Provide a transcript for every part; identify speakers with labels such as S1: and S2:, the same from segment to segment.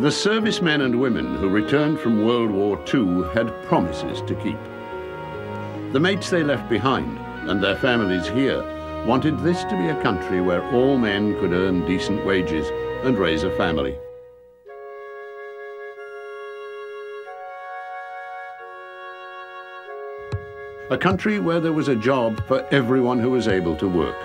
S1: The servicemen and women who returned from World War II had promises to keep. The mates they left behind and their families here wanted this to be a country where all men could earn decent wages and raise a family. A country where there was a job for everyone who was able to work.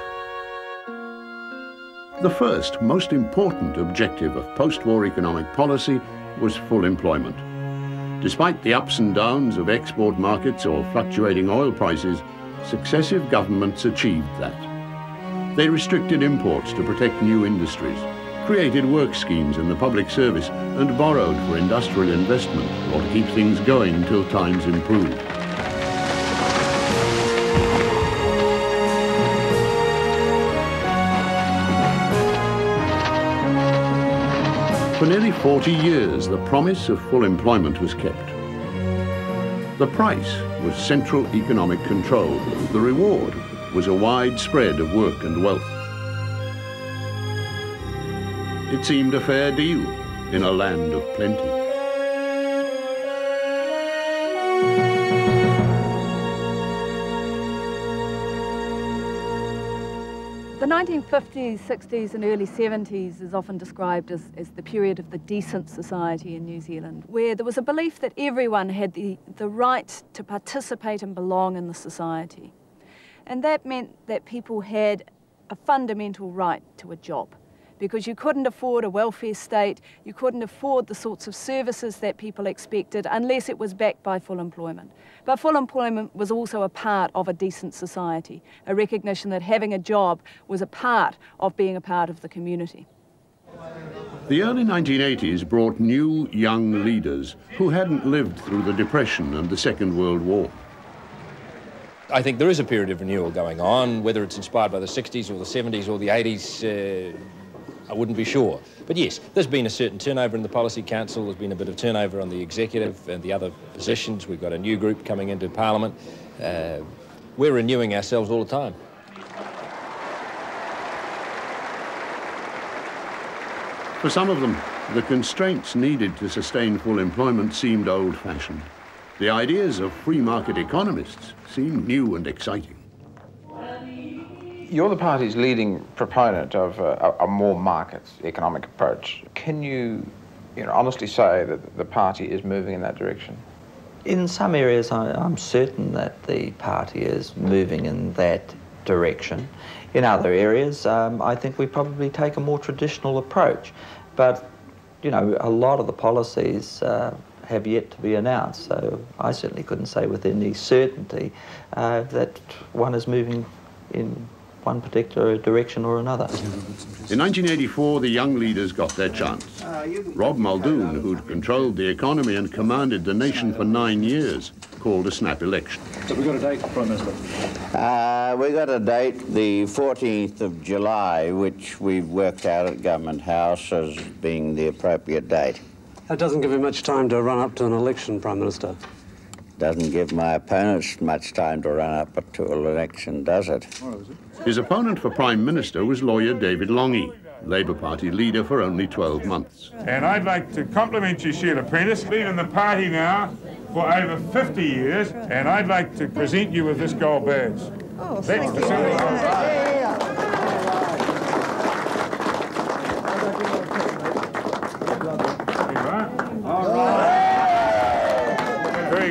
S1: The first, most important objective of post-war economic policy was full employment. Despite the ups and downs of export markets or fluctuating oil prices, successive governments achieved that. They restricted imports to protect new industries, created work schemes in the public service, and borrowed for industrial investment or to keep things going till times improved. For nearly 40 years, the promise of full employment was kept. The price was central economic control. The reward was a wide spread of work and wealth. It seemed a fair deal in a land of plenty.
S2: 1950s, 60s and early 70s is often described as, as the period of the decent society in New Zealand, where there was a belief that everyone had the, the right to participate and belong in the society. And that meant that people had a fundamental right to a job because you couldn't afford a welfare state, you couldn't afford the sorts of services that people expected unless it was backed by full employment. But full employment was also a part of a decent society, a recognition that having a job was a part of being a part of the community.
S1: The early 1980s brought new young leaders who hadn't lived through the Depression and the Second World War.
S3: I think there is a period of renewal going on, whether it's inspired by the 60s or the 70s or the 80s. Uh, I wouldn't be sure. But yes, there's been a certain turnover in the Policy Council, there's been a bit of turnover on the executive and the other positions. We've got a new group coming into Parliament. Uh, we're renewing ourselves all the time.
S1: For some of them, the constraints needed to sustain full employment seemed old-fashioned. The ideas of free market economists seemed new and exciting
S4: you're the party's leading proponent of a, a, more market economic approach. Can you, you know, honestly say that the party is moving in that direction?
S5: In some areas, I, am certain that the party is moving in that direction. In other areas, um, I think we probably take a more traditional approach. But, you know, a lot of the policies uh, have yet to be announced, so I certainly couldn't say with any certainty uh, that one is moving in one particular direction or another.
S1: In 1984, the young leaders got their chance. Rob Muldoon, who'd controlled the economy and commanded the nation for nine years, called a snap election.
S6: So we got a date, Prime Minister?
S7: Uh, we got a date, the 14th of July, which we've worked out at Government House as being the appropriate date.
S6: That doesn't give you much time to run up to an election, Prime Minister
S7: doesn't give my opponents much time to run up to an election, does it?
S1: His opponent for Prime Minister was lawyer David Lange, Labour Party leader for only 12 months.
S8: And I'd like to compliment you, Sheila Prentice, been in the party now for over 50 years, and I'd like to present you with this gold badge.
S9: Oh, That's the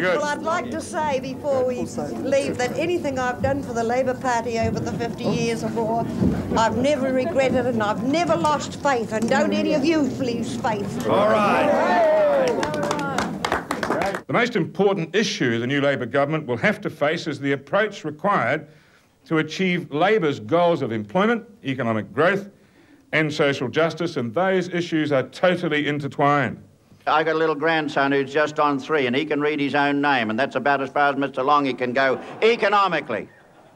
S9: silver
S8: Well,
S9: I'd like to say before we leave that anything I've done for the Labour Party over the 50 years or more, I've never regretted and I've never lost faith, and don't any of you lose faith.
S8: All right. The most important issue the new Labour government will have to face is the approach required to achieve Labour's goals of employment, economic growth, and social justice, and those issues are totally intertwined.
S7: I got a little grandson who's just on three, and he can read his own name, and that's about as far as Mr. Lange can go economically.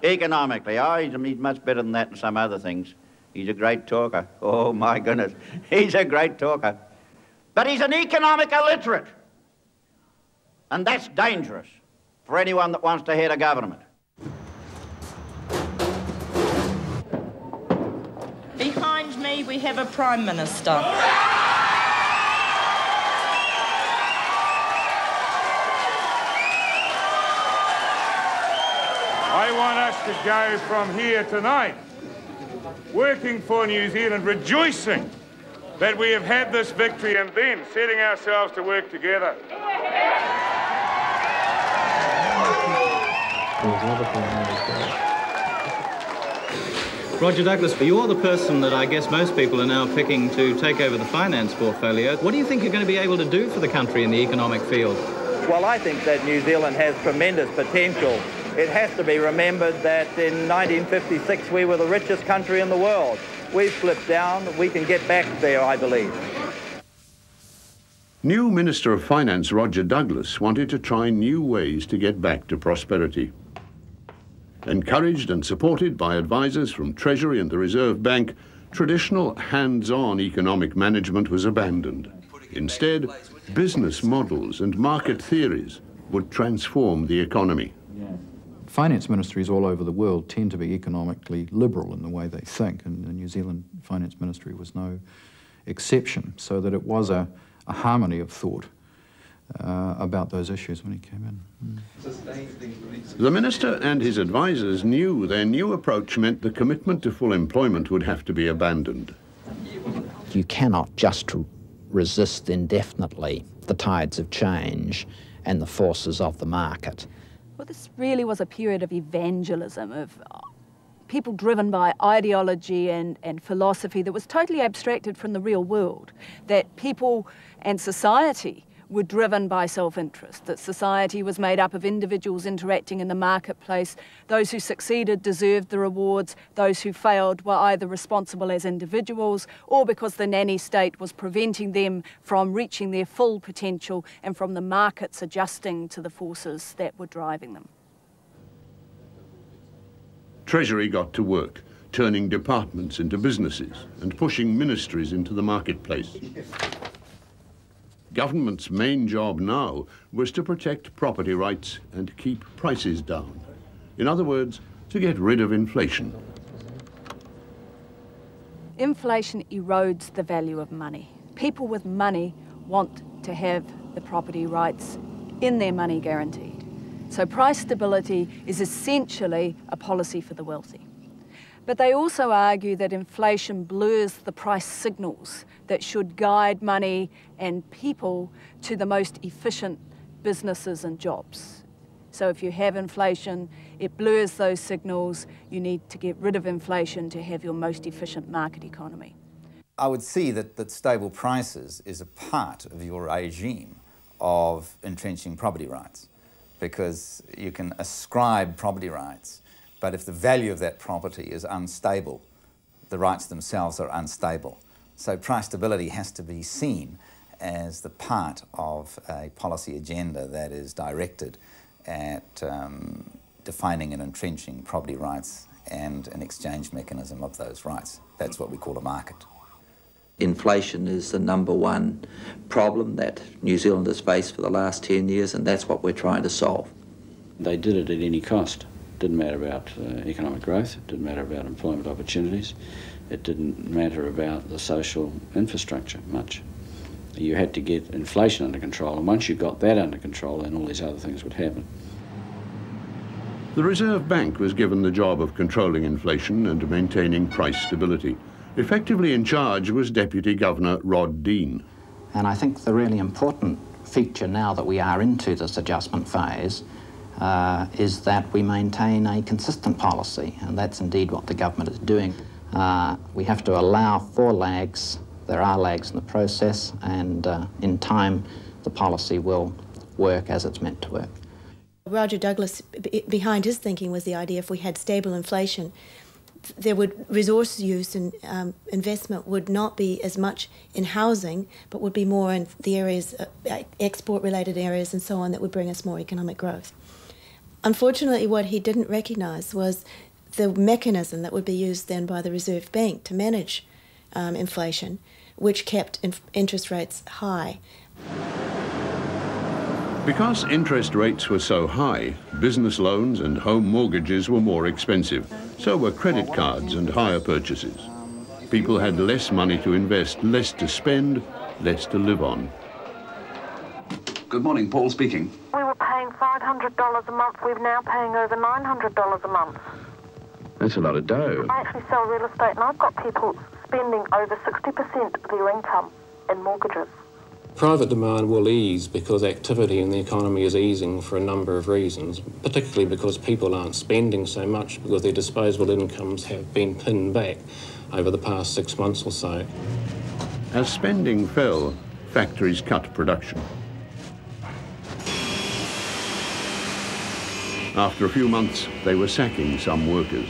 S7: Economically. Oh, he's, he's much better than that in some other things. He's a great talker. Oh, my goodness. He's a great talker. But he's an economic illiterate. And that's dangerous for anyone that wants to head a government.
S10: Behind me, we have a Prime Minister.
S8: I want us to go from here tonight working for New Zealand, rejoicing that we have had this victory and then setting ourselves to work together.
S10: Roger Douglas, you're the person that I guess most people are now picking to take over the finance portfolio. What do you think you're going to be able to do for the country in the economic field?
S4: Well, I think that New Zealand has tremendous potential. It has to be remembered that in 1956 we were the richest country in the world. We've slipped down. We can get back there, I believe.
S1: New Minister of Finance Roger Douglas wanted to try new ways to get back to prosperity. Encouraged and supported by advisers from Treasury and the Reserve Bank, traditional hands-on economic management was abandoned. Instead, business models and market theories would transform the economy.
S11: Finance ministries all over the world tend to be economically liberal in the way they think, and the New Zealand Finance Ministry was no exception, so that it was a, a harmony of thought uh, about those issues when he came in.
S1: Mm. The minister and his advisers knew their new approach meant the commitment to full employment would have to be abandoned.
S12: You cannot just resist indefinitely the tides of change and the forces of the market.
S2: Well, this really was a period of evangelism, of uh, people driven by ideology and, and philosophy that was totally abstracted from the real world, that people and society were driven by self-interest, that society was made up of individuals interacting in the marketplace. Those who succeeded deserved the rewards. Those who failed were either responsible as individuals or because the nanny state was preventing them from reaching their full potential and from the markets adjusting to the forces that were driving them.
S1: Treasury got to work, turning departments into businesses and pushing ministries into the marketplace government's main job now was to protect property rights and keep prices down. In other words, to get rid of inflation.
S2: Inflation erodes the value of money. People with money want to have the property rights in their money guaranteed. So price stability is essentially a policy for the wealthy. But they also argue that inflation blurs the price signals that should guide money and people to the most efficient businesses and jobs. So if you have inflation, it blurs those signals. You need to get rid of inflation to have your most efficient market economy.
S13: I would see that, that stable prices is a part of your regime of entrenching property rights because you can ascribe property rights but if the value of that property is unstable, the rights themselves are unstable. So price stability has to be seen as the part of a policy agenda that is directed at um, defining and entrenching property rights and an exchange mechanism of those rights. That's what we call a market.
S5: Inflation is the number one problem that New Zealand has faced for the last 10 years, and that's what we're trying to solve.
S6: They did it at any cost didn't matter about uh, economic growth, it didn't matter about employment opportunities, it didn't matter about the social infrastructure much. You had to get inflation under control, and once you got that under control, then all these other things would happen.
S1: The Reserve Bank was given the job of controlling inflation and maintaining price stability. Effectively in charge was Deputy Governor Rod Deane.
S12: And I think the really important feature now that we are into this adjustment phase uh, is that we maintain a consistent policy, and that's indeed what the government is doing. Uh, we have to allow for lags. There are lags in the process, and uh, in time, the policy will work as it's meant to work.
S14: Roger Douglas, behind his thinking was the idea if we had stable inflation, there would resource use and um, investment would not be as much in housing, but would be more in the areas, uh, export related areas and so on, that would bring us more economic growth. Unfortunately, what he didn't recognise was the mechanism that would be used then by the Reserve Bank to manage um, inflation, which kept inf interest rates high.
S1: Because interest rates were so high, business loans and home mortgages were more expensive. So were credit cards and hire purchases. People had less money to invest, less to spend, less to live on.
S6: Good morning, Paul speaking.
S15: We were paying $500 a month. We're now paying over $900 a month.
S6: That's a lot of dough.
S15: I actually sell real estate and I've got people spending over 60% of their income in mortgages.
S16: Private demand will ease because activity in the economy is easing for a number of reasons, particularly because people aren't spending so much because their disposable incomes have been pinned back over the past six months or so.
S1: As spending fell, factories cut production. After a few months, they were sacking some workers.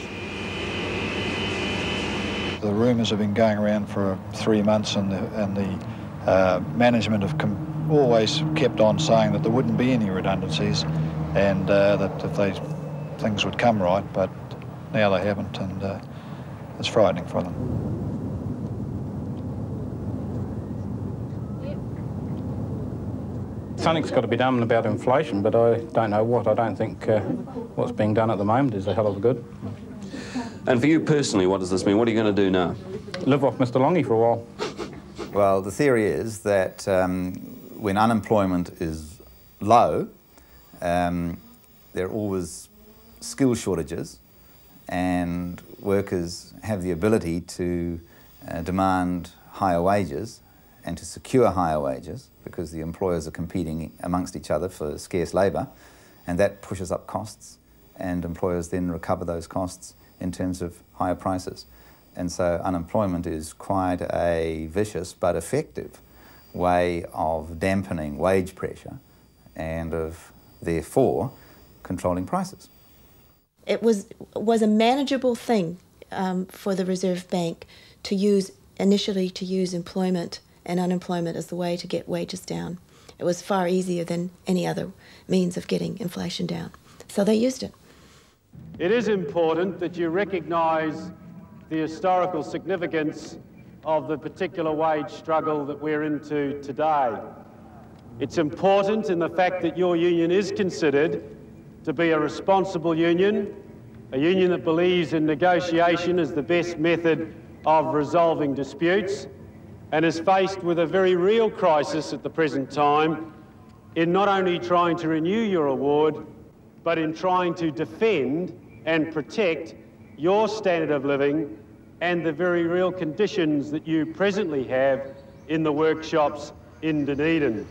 S17: The rumours have been going around for three months and the, and the uh, management have always kept on saying that there wouldn't be any redundancies and uh, that if they things would come right, but now they haven't, and uh, it's frightening for them.
S18: Something's got to be done about inflation, but I don't know what. I don't think uh, what's being done at the moment is a hell of a good.
S6: And for you personally, what does this mean? What are you going to do now?
S18: Live off Mr. Lange for a while.
S13: Well, the theory is that um, when unemployment is low, um, there are always skill shortages, and workers have the ability to uh, demand higher wages and to secure higher wages because the employers are competing amongst each other for scarce labour, and that pushes up costs, and employers then recover those costs in terms of higher prices. And so unemployment is quite a vicious but effective way of dampening wage pressure and of therefore controlling prices.
S14: It was, was a manageable thing um, for the Reserve Bank to use initially to use employment and unemployment as the way to get wages down. It was far easier than any other means of getting inflation down. So they used it.
S19: It is important that you recognise the historical significance of the particular wage struggle that we're into today. It's important in the fact that your union is considered to be a responsible union, a union that believes in negotiation as the best method of resolving disputes, and is faced with a very real crisis at the present time in not only trying to renew your award, but in trying to defend and protect your standard of living and the very real conditions that you presently have in the workshops in Dunedin.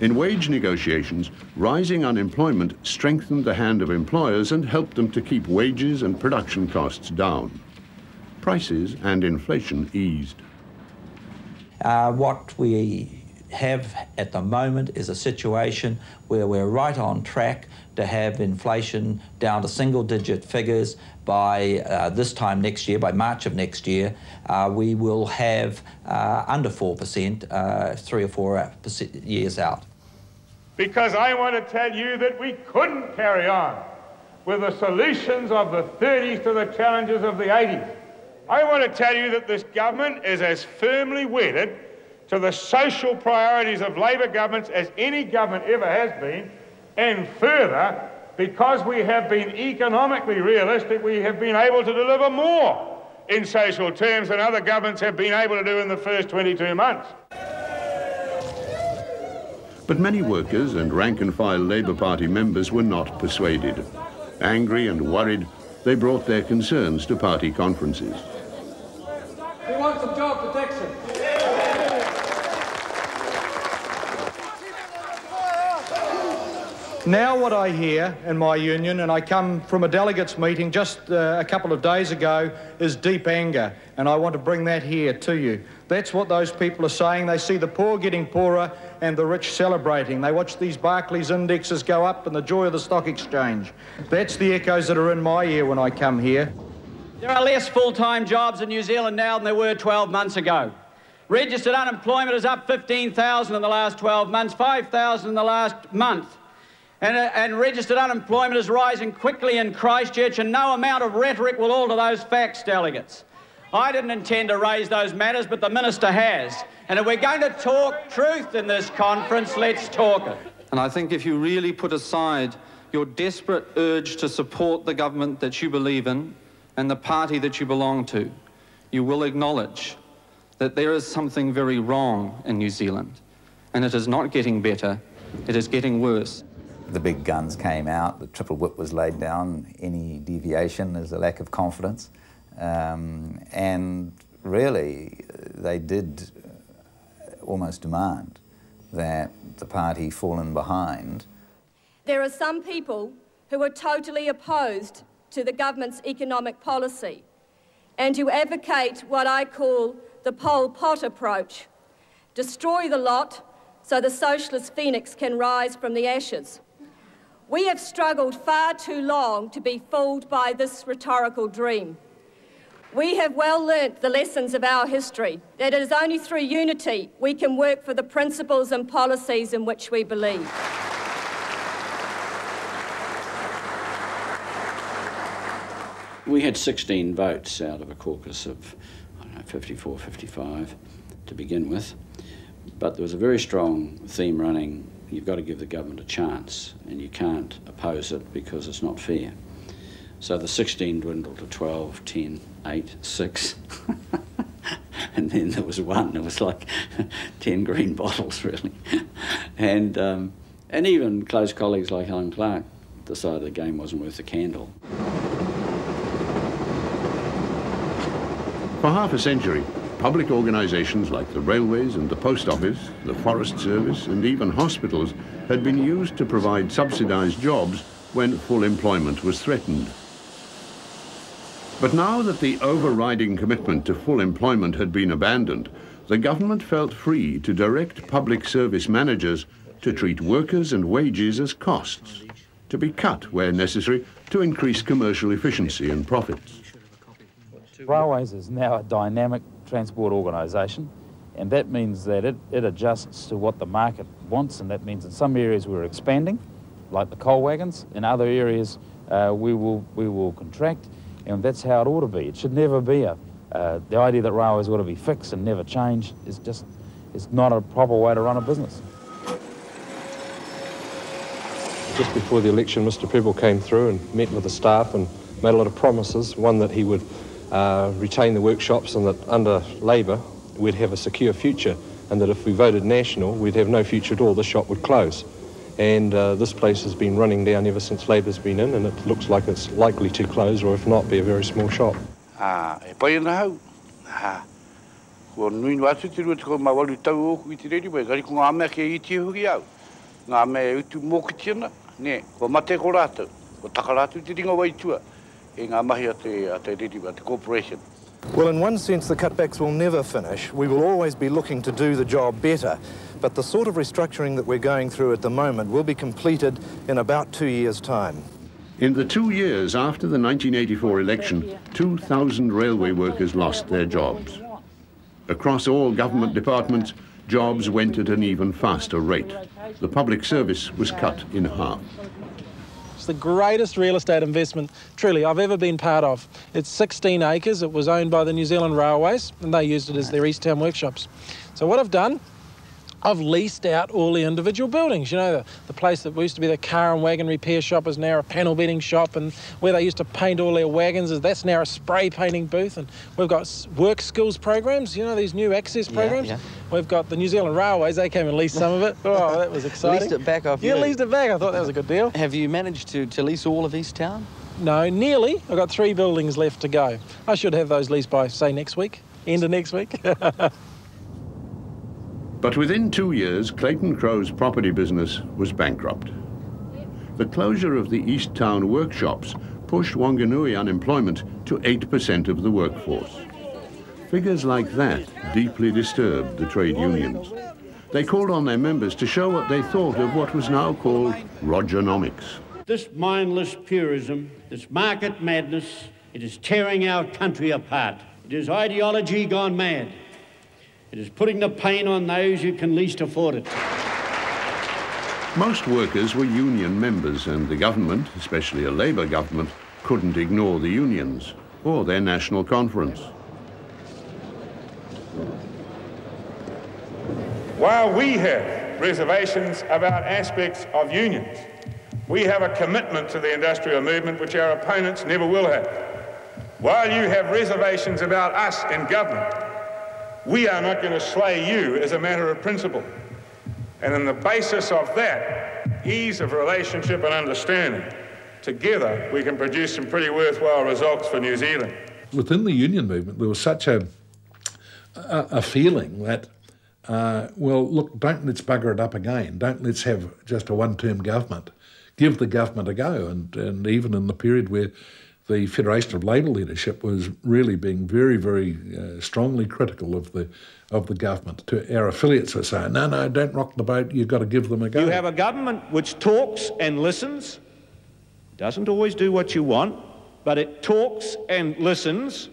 S1: In wage negotiations, rising unemployment strengthened the hand of employers and helped them to keep wages and production costs down. Prices and inflation eased.
S20: Uh, what we have at the moment is a situation where we're right on track to have inflation down to single digit figures by uh, this time next year, by March of next year. Uh, we will have uh, under 4% uh, three or four years out.
S8: Because I want to tell you that we couldn't carry on with the solutions of the 30s to the challenges of the 80s. I want to tell you that this government is as firmly wedded to the social priorities of Labour governments as any government ever has been, and further, because we have been economically realistic, we have been able to deliver more in social terms than other governments have been able to do in the first 22 months.
S1: But many workers and rank and file Labour Party members were not persuaded. Angry and worried, they brought their concerns to party conferences.
S21: We want some job protection.
S22: Now what I hear in my union, and I come from a delegates meeting just uh, a couple of days ago, is deep anger, and I want to bring that here to you. That's what those people are saying. They see the poor getting poorer and the rich celebrating. They watch these Barclays indexes go up and the joy of the stock exchange. That's the echoes that are in my ear when I come here.
S23: There are less full-time jobs in New Zealand now than there were 12 months ago. Registered unemployment is up 15,000 in the last 12 months, 5,000 in the last month. And, uh, and, registered unemployment is rising quickly in Christchurch, and no amount of rhetoric will alter those facts, delegates. I didn't intend to raise those matters, but the Minister has. And if we're going to talk truth in this conference, let's talk it.
S24: And I think if you really put aside your desperate urge to support the government that you believe in and the party that you belong to, you will acknowledge
S25: that there is something very wrong in New Zealand, and it is not getting better, it is getting worse.
S26: The big guns came out, the triple whip was laid down, any deviation is a lack of confidence. Um, and really, they did almost demand that the party fallen behind.
S27: There are some people who are totally opposed to the government's economic policy and who advocate what I call the Pol Pot approach. Destroy the lot so the socialist phoenix can rise from the ashes. We have struggled far too long to be fooled by this rhetorical dream. We have well learnt the lessons of our history, that it is only through unity we can work for the principles and policies in which we believe.
S6: We had 16 votes out of a caucus of, I don't know, 54, 55 to begin with. But there was a very strong theme running you've got to give the government a chance, and you can't oppose it because it's not fair. So the 16 dwindled to 12, 10, 8, 6. and then there was one. It was like 10 green bottles, really. and, um, and even close colleagues like Helen Clark decided the game wasn't worth the candle.
S1: For half a century, public organisations like the railways and the post office, the forest service and even hospitals had been used to provide subsidised jobs when full employment was threatened. But now that the overriding commitment to full employment had been abandoned, the government felt free to direct public service managers to treat workers and wages as costs, to be cut where necessary to increase commercial efficiency and profits.
S28: Railways is now a dynamic transport organisation, and that means that it, it adjusts to what the market wants, and that means in some areas we're expanding, like the coal wagons. In other areas, uh, we, will, we will contract, and that's how it ought to be. It should never be a, uh, the idea that railways ought to be fixed and never change is just is not a proper way to run a business.
S29: Just before the election, Mr Prebble came through and met with the staff and made a lot of promises. One that he would uh, retain the workshops and that under Labour we'd have a secure future and that if we voted National we'd have no future at all, the shop would close. And uh, this place has been running down ever since Labour's been in and it looks like it's likely to close or if not be a very small shop.
S30: Ah, e pai ana hau. Ha. Ko nui no atu te rua te ko mawalu tau o i te reri, wai gari ko ngā mea ke i te hui au. Ngā mea utu mōkiti ana, ne, ko mate ko rātou, ko takarātou te ringa wai tua.
S31: Well, in one sense, the cutbacks will never finish. We will always be looking to do the job better. But the sort of restructuring that we're going through at the moment will be completed in about two years' time.
S1: In the two years after the 1984 election, 2,000 railway workers lost their jobs. Across all government departments, jobs went at an even faster rate. The public service was cut in half.
S32: It's the greatest real estate investment, truly, I've ever been part of. It's 16 acres. It was owned by the New Zealand Railways, and they used it as their East Town workshops. So what I've done I've leased out all the individual buildings. You know, the, the place that used to be the car and wagon repair shop is now a panel beating shop, and where they used to paint all their wagons is that's now a spray painting booth. And we've got work skills programs. You know, these new access programs. Yeah, yeah. We've got the New Zealand Railways. They came and leased some of it. Oh, that was exciting.
S33: leased it back off.
S32: Yeah,
S33: you.
S32: leased it back. I thought that was a good deal.
S33: Have you managed to, to lease all of East Town?
S32: No, nearly. I've got three buildings left to go. I should have those leased by, say, next week, end of next week.
S1: But within two years, Clayton Crow's property business was bankrupt. The closure of the East Town workshops pushed Wanganui unemployment to 8% of the workforce. Figures like that deeply disturbed the trade unions. They called on their members to show what they thought of what was now called Rogernomics.
S34: This mindless purism, this market madness, it is tearing our country apart. It is ideology gone mad. It is putting the pain on those who can least afford it.
S1: Most workers were union members, and the government, especially a Labour government, couldn't ignore the unions or their national conference.
S8: While we have reservations about aspects of unions, we have a commitment to the industrial movement which our opponents never will have. While you have reservations about us in government, We are not going to slay you as a matter of principle. And on the basis of that ease of relationship and understanding, together we can produce some pretty worthwhile results for New Zealand.
S35: Within the union movement, there was such a, a, a feeling that, uh, well, look, don't let's bugger it up again. Don't let's have just a one term government. Give the government a go. And, and even in the period where the Federation of Labour leadership was really being very, very uh, strongly critical of the of the government. To our affiliates were saying, no, no, don't rock the boat. You've got to give them a go.
S36: You have a government which talks and listens. Doesn't always do what you want, but it talks and listens.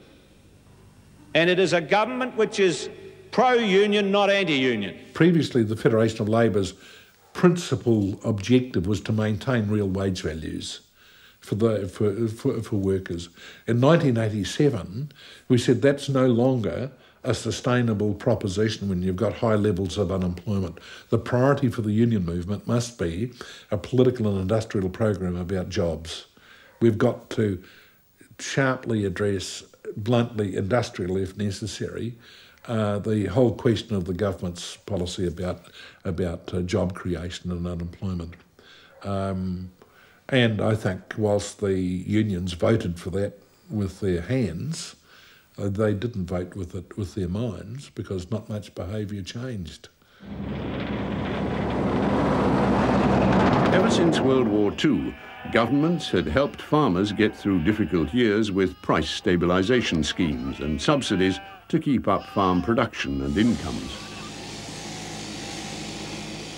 S36: And it is a government which is pro-union, not anti-union.
S35: Previously, the Federation of Labour's principal objective was to maintain real wage values for, the, for, for, for workers. In 1987, we said that's no longer a sustainable proposition when you've got high levels of unemployment. The priority for the union movement must be a political and industrial program about jobs. We've got to sharply address, bluntly, industrially if necessary, uh, the whole question of the government's policy about about uh, job creation and unemployment. Um, and I think whilst the unions voted for that with their hands, uh, they didn't vote with it with their minds because not much behaviour changed.
S1: Ever since World War II, governments had helped farmers get through difficult years with price stabilisation schemes and subsidies to keep up farm production and incomes.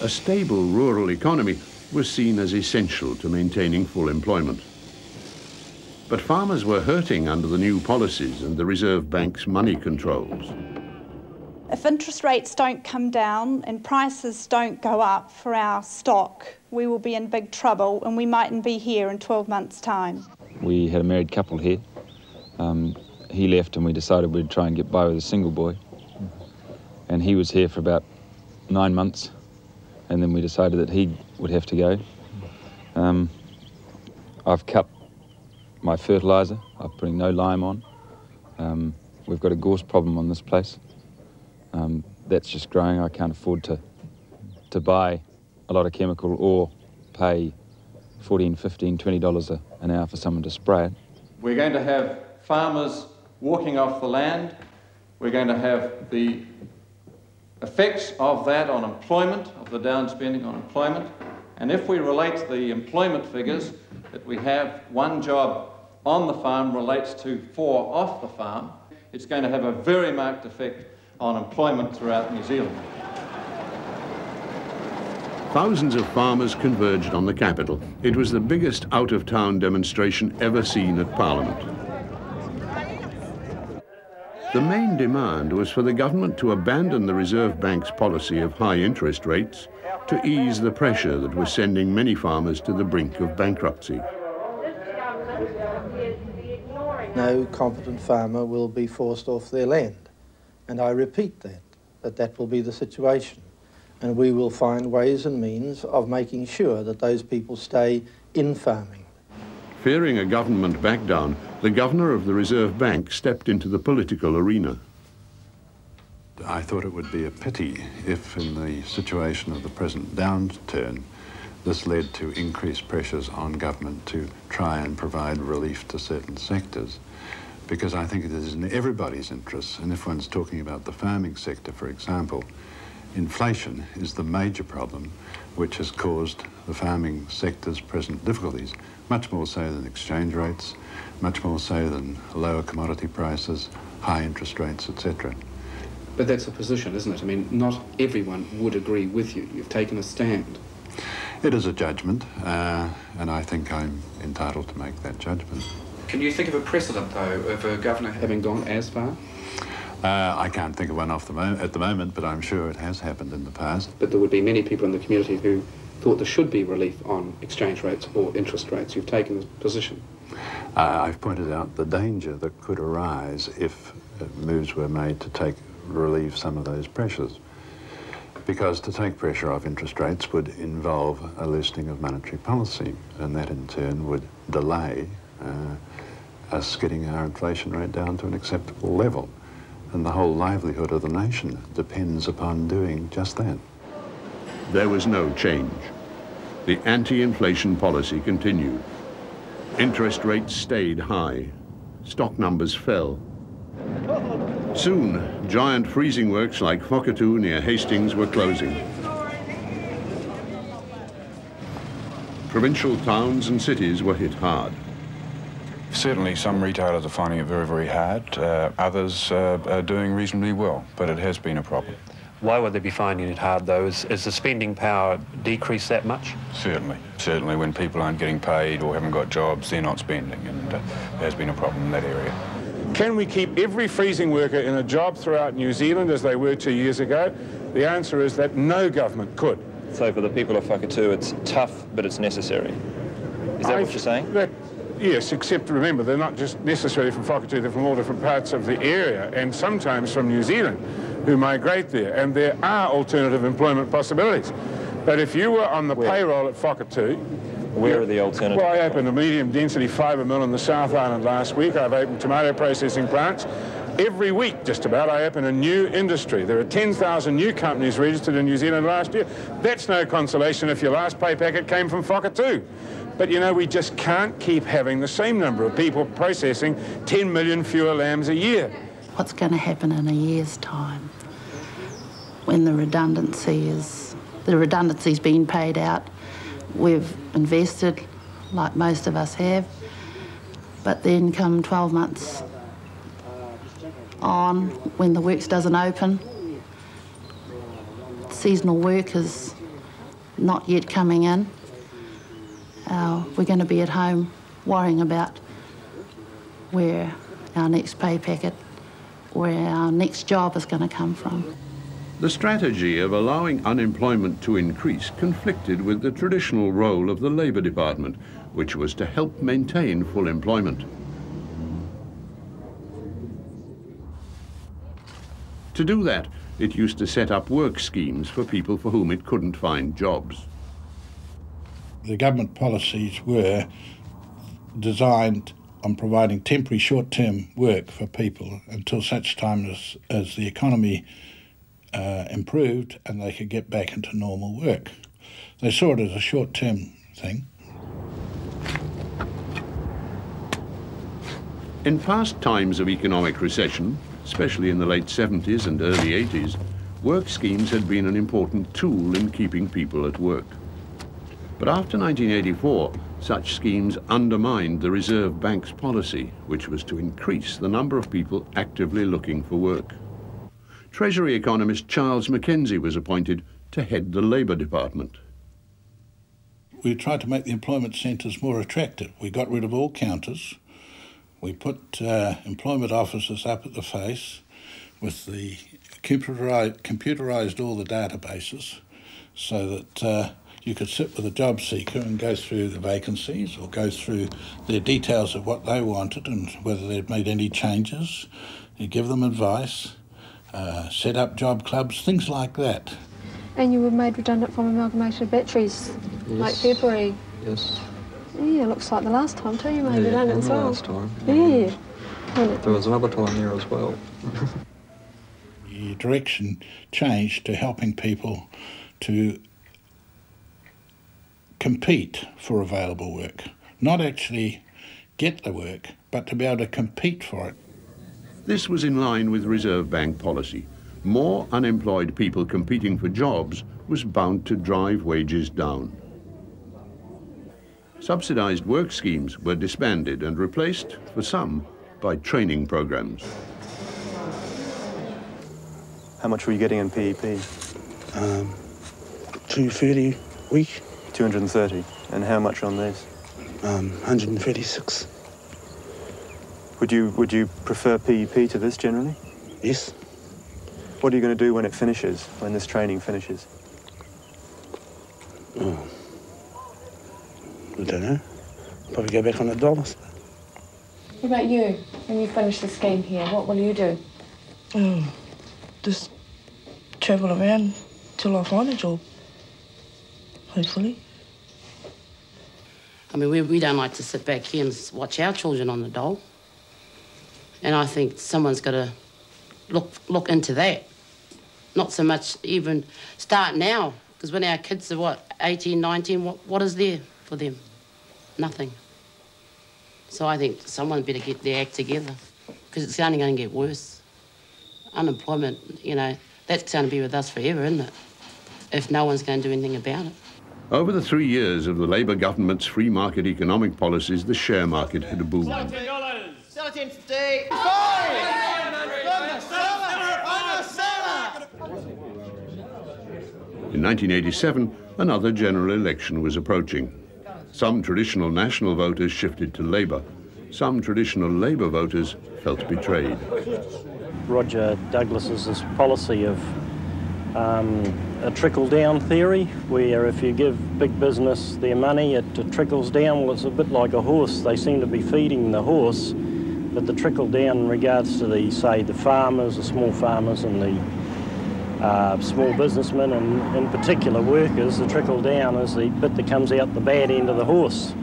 S1: A stable rural economy was seen as essential to maintaining full employment. But farmers were hurting under the new policies and the Reserve Bank's money controls.
S37: If interest rates don't come down and prices don't go up for our stock, we will be in big trouble and we mightn't be here in 12 months' time.
S25: We had a married couple here. Um, he left and we decided we'd try and get by with a single boy. And he was here for about nine months and then we decided that he would have to go. Um, I've cut my fertiliser. I'm putting no lime on. Um, we've got a gorse problem on this place. Um, that's just growing. I can't afford to to buy a lot of chemical or pay 14, 15, 20 dollars an hour for someone to spray it. We're going to have farmers walking off the land. We're going to have the effects of that on employment, of the downspending on employment. And if we relate the employment figures that we have, one job on the farm relates to four off the farm, it's going to have a very marked effect on employment throughout New Zealand.
S1: Thousands of farmers converged on the capital. It was the biggest out-of-town demonstration ever seen at Parliament. The main demand was for the government to abandon the Reserve Bank's policy of high interest rates to ease the pressure that was sending many farmers to the brink of bankruptcy.
S38: No competent farmer will be forced off their land. And I repeat that, that that will be the situation. And we will find ways and means of making sure that those people stay in farming.
S1: Fearing a government backdown, the governor of the Reserve Bank stepped into the political arena.
S39: I thought it would be a pity if, in the situation of the present downturn, this led to increased pressures on government to try and provide relief to certain sectors. Because I think it is in everybody's interest, and if one's talking about the farming sector, for example, inflation is the major problem which has caused the farming sector's present difficulties much more so than exchange rates, much more so than lower commodity prices, high interest rates, etc.
S40: But that's a position, isn't it? I mean, not everyone would agree with you. You've taken a stand.
S39: It is a judgment, uh, and I think I'm entitled to make that judgment.
S40: Can you think of a precedent, though, of a governor having gone as far?
S39: Uh, I can't think of one off the at the moment, but I'm sure it has happened in the past.
S40: But there would be many people in the community who thought there should be relief on exchange rates or interest rates. You've taken this position.
S39: Uh, I've pointed out the danger that could arise if uh, moves were made to take relieve some of those pressures. Because to take pressure off interest rates would involve a loosening of monetary policy, and that in turn would delay uh, us getting our inflation rate down to an acceptable level. and the whole livelihood of the nation depends upon doing just that.
S1: There was no change. The anti-inflation policy continued. Interest rates stayed high. Stock numbers fell. Soon, giant freezing works like Whakatu near Hastings were closing. Provincial towns and cities were hit hard.
S41: Certainly some retailers are finding it very, very hard. Uh, others uh, are doing reasonably well, but it has been a problem.
S42: Why would they be finding it hard, though? Is, is the spending power decreased that much?
S41: Certainly. Certainly when people aren't getting paid or haven't got jobs, they're not spending, and uh, there has been a problem in that area.
S8: Can we keep every freezing worker in a job throughout New Zealand as they were two years ago? The answer is that no government could.
S3: So for the people of Whakatu, it's tough, but it's necessary. Is that
S8: I
S3: what you're saying?
S8: That, yes, except remember, they're not just necessarily from Whakatu, they're from all different parts of the area, and sometimes from New Zealand, who migrate there. And there are alternative employment possibilities. But if you were on the
S3: Where?
S8: payroll at Whakatu,
S3: Where are the alternatives?
S8: well, I opened a medium density fibre mill in the South Island last week. I've opened tomato processing plants. Every week, just about, I open a new industry. There are 10,000 new companies registered in New Zealand last year. That's no consolation if your last pay packet came from Whakatu. But you know, we just can't keep having the same number of people processing 10 million fewer lambs a year.
S43: What's going to happen in a year's time when the redundancy is the redundancy's been paid out? We've invested, like most of us have, but then come 12 months on when the works doesn't open, seasonal work is not yet coming in. Uh, we're going to be at home worrying about where our next pay packet, where our next job is going to come from.
S1: The strategy of allowing unemployment to increase conflicted with the traditional role of the Labour Department, which was to help maintain full employment. To do that, it used to set up work schemes for people for whom it couldn't find jobs.
S35: The government policies were designed on providing temporary short-term work for people until such time as, as the economy uh, improved and they could get back into normal work. They saw it as a short-term thing.
S1: In past times of economic recession, especially in the late 70s and early 80s, work schemes had been an important tool in keeping people at work. But after 1984, such schemes undermined the Reserve Bank's policy, which was to increase the number of people actively looking for work. Treasury economist Charles Mackenzie was appointed to head the Labour Department.
S35: We tried to make the employment centres more attractive. We got rid of all counters. We put uh, employment officers up at the face with the computerized, computerized all the databases so that uh, you could sit with a job seeker and go through the vacancies or go through the details of what they wanted and whether they'd made any changes. You give them advice, uh, set up job clubs, things like that.
S44: And you were made redundant from amalgamation of batteries, like February.
S3: Yes.
S44: Yeah, looks like the last time too. You made
S3: Yeah,
S44: redundant
S3: and
S44: as well.
S3: last time.
S44: Yeah.
S3: There was another time there as well.
S35: The direction changed to helping people to compete for available work. Not actually get the work, but to be able to compete for it.
S1: This was in line with Reserve Bank policy. More unemployed people competing for jobs was bound to drive wages down. Subsidised work schemes were disbanded and replaced, for some, by training programs.
S45: How much were you getting in PEP?
S30: Um, 230 a week.
S45: 230. And how much on this?
S30: Um, 136.
S45: Would you would you prefer PEP to this generally?
S30: Yes.
S45: What are you going to do when it finishes, when this training finishes?
S30: Oh. I don't know. Probably go back on the dollars.
S44: What about you? When you finish the scheme here, what will you do?
S46: Oh, just travel around till I find a job. Hopefully.
S47: I mean, we, we don't like to sit back here and watch our children on the dole. And I think someone's got to
S43: look look into that. Not so much even start now, because when our kids are what 18, 19, what what is there for them? Nothing. So I think someone better get their act together, because it's only going to get worse. Unemployment, you know, that's going to be with us forever, isn't it? If no one's going to do anything about it.
S1: Over the three years of the Labour government's free market economic policies, the share market had boomed.
S48: 50.
S1: In 1987, another general election was approaching. Some traditional national voters shifted to Labour. Some traditional Labour voters felt betrayed.
S49: Roger Douglas's policy of um, a trickle-down theory, where if you give big business their money, it, it trickles down. Well, it's a bit like a horse. They seem to be feeding the horse, but the trickle down in regards to the, say, the farmers, the small farmers and the uh, small businessmen and in particular workers, the trickle down is the bit that comes out the bad end of the horse.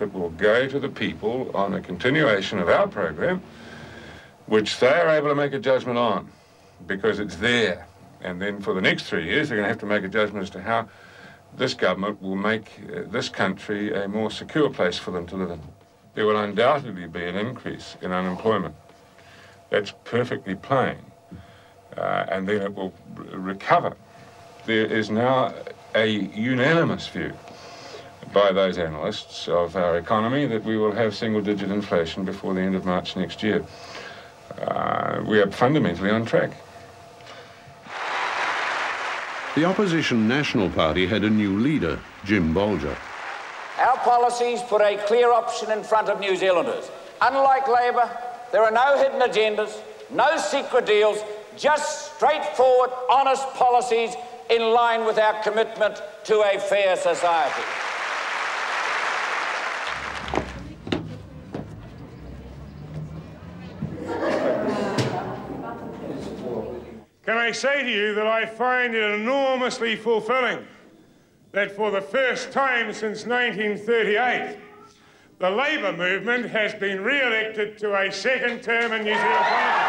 S8: It will go to the people on a continuation of our program, which they are able to make a judgment on, because it's there. And then for the next three years, they're going to have to make a judgment as to how this government will make uh, this country a more secure place for them to live in. There will undoubtedly be an increase in unemployment. That's perfectly plain uh, and then it will recover. There is now a unanimous view by those analysts of our economy that we will have single-digit inflation before the end of March next year. Uh, we are fundamentally on track.
S1: The opposition National Party had a new leader, Jim Bolger.
S50: Our policies put a clear option in front of New Zealanders. Unlike Labour, there are no hidden agendas, no secret deals, just straightforward, honest policies in line with our commitment to a fair society.
S8: Can I say to you that I find it enormously fulfilling that for the first time since 1938, the Labour movement has been re-elected to a second term in New Zealand Parliament.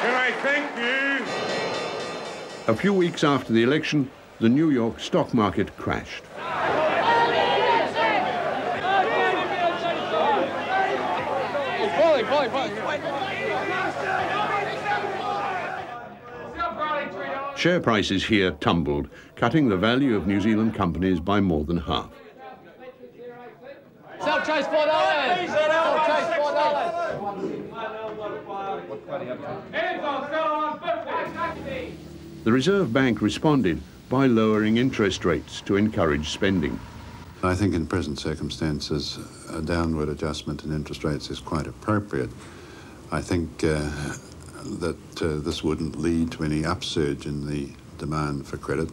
S8: Can I thank you?
S1: A few weeks after the election, the New York stock market crashed. Share prices here tumbled, cutting the value of New Zealand companies by more than half.
S48: Sell Chase four dollars. Sell Chase four dollars.
S1: The Reserve Bank responded by lowering interest rates to encourage spending.
S39: I think in present circumstances, a downward adjustment in interest rates is quite appropriate. I think uh, that uh, this wouldn't lead to any upsurge in the demand for credit,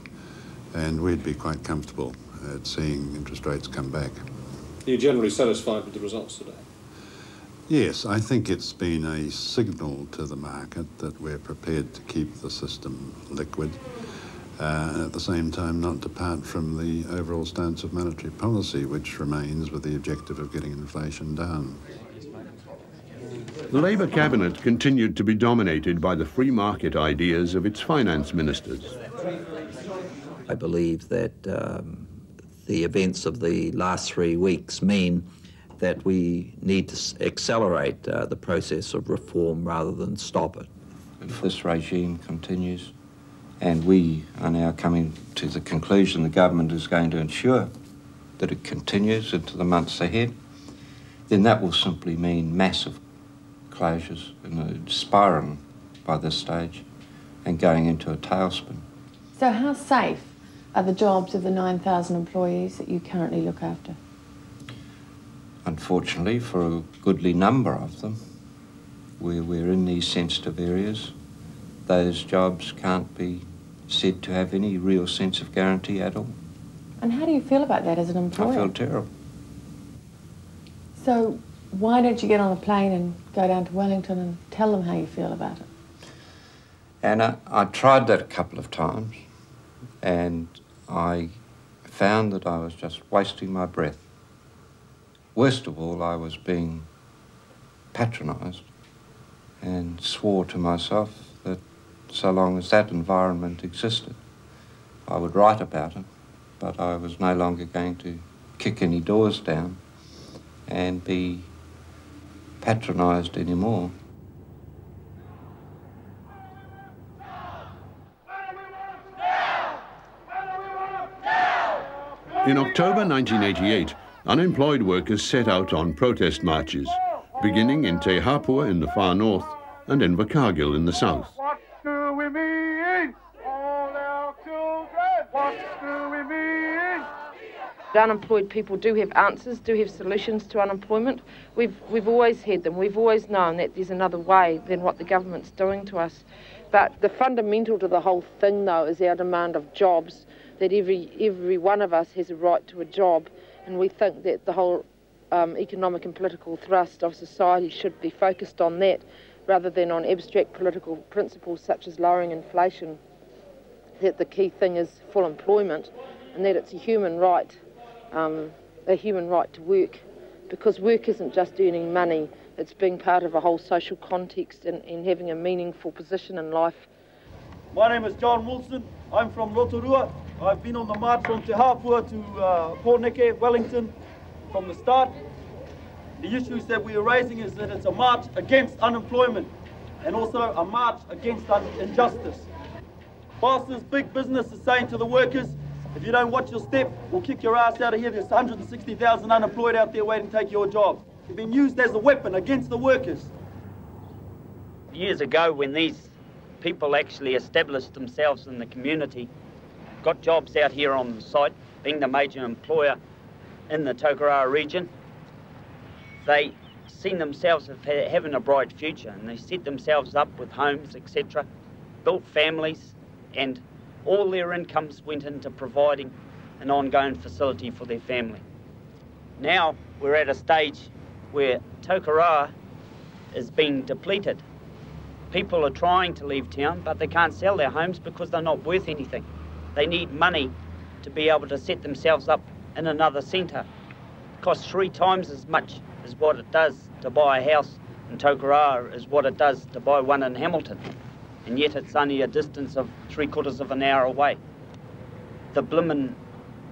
S39: and we'd be quite comfortable at seeing interest rates come back.
S40: Are you generally satisfied with the results today?
S39: Yes, I think it's been a signal to the market that we're prepared to keep the system liquid. Uh, and at the same time not depart from the overall stance of monetary policy, which remains with the objective of getting inflation down.
S1: The Labour cabinet continued to be dominated by the free market ideas of its finance ministers.
S51: I believe that um, the events of the last three weeks mean that we need to accelerate uh, the process of reform rather than stop it.
S52: If this regime continues, and we are now coming to the conclusion the government is going to ensure that it continues into the months ahead, then that will simply mean massive closures and a spiraling by this stage and going into a tailspin.
S53: So, how safe are the jobs of the 9,000 employees that you currently look after?
S52: Unfortunately, for a goodly number of them, where we're in these sensitive areas, those jobs can't be said to have any real sense of guarantee at all.
S53: And how do you feel about that as an employer?
S52: I feel terrible.
S53: So, why don't you get on a plane and go down to Wellington and tell them how you feel about it?
S52: Anna, I tried that a couple of times and I found that I was just wasting my breath. worst of all, I was being patronised and swore to myself so long as that environment existed, I would write about it, but I was no longer going to kick any doors down and be patronised anymore.
S1: In October 1988, unemployed workers set out on protest marches, beginning in Te Hapua in the far north and in Invercargill in the south.
S48: Do we mean? All our children, what do we mean?
S53: Unemployed people do have answers, do have solutions to unemployment. We've, we've always had them. We've always known that there's another way than what the government's doing to us. But the fundamental to the whole thing, though, is our demand of jobs that every, every one of us has a right to a job, and we think that the whole um, economic and political thrust of society should be focused on that rather than on abstract political principles such as lowering inflation. That the key thing is full employment, and that it's a human right, um, a human right to work, because work isn't just earning money; it's being part of a whole social context and, and having a meaningful position in life.
S54: My name is John Wilson. I'm from Rotorua. I've been on the march from Te Hapua to uh, Pōneke, Wellington, from the start. The issues that we are raising is that it's a march against unemployment and also a march against injustice. Bosses, big business is saying to the workers, if you don't watch your step, we'll kick your ass out of here. There's 160,000 unemployed out there waiting to take your jobs. You've been used as a weapon against the workers.
S55: Years ago, when these people actually established themselves in the community, got jobs out here on the site, being the major employer in the Tokoroa region. They seen themselves as having a bright future and they set themselves up with homes, etc., built families, and all their incomes went into providing an ongoing facility for their family. Now we're at a stage where Tokoroa is being depleted. People are trying to leave town, but they can't sell their homes because they're not worth anything. They need money to be able to set themselves up in another centre. Costs three times as much as what it does to buy a house in Tokoroa as what it does to buy one in Hamilton. And yet it's only a distance of three quarters of an hour away. The blimmin'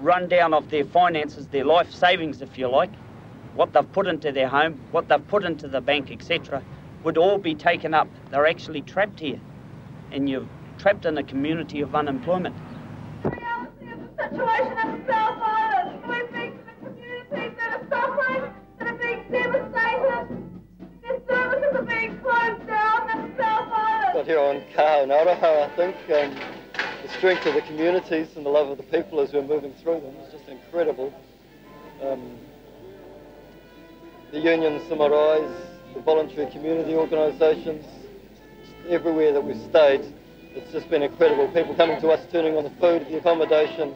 S55: rundown of their finances, their life savings, if you like, what they've put into their home, what they've put into the bank, etc., would all be taken up. They're actually trapped here. And you're trapped in a community of unemployment
S48: situation the South Island. Communities that are suffering, that are being devastated. Being closed down.
S56: Got here on Ka and I think. Um, the strength of the communities and the love of the people as we're moving through them is just incredible. Um, the unions, the the voluntary community organisations, everywhere that we've stayed, it's just been incredible. People coming to us, turning on the food, the accommodation,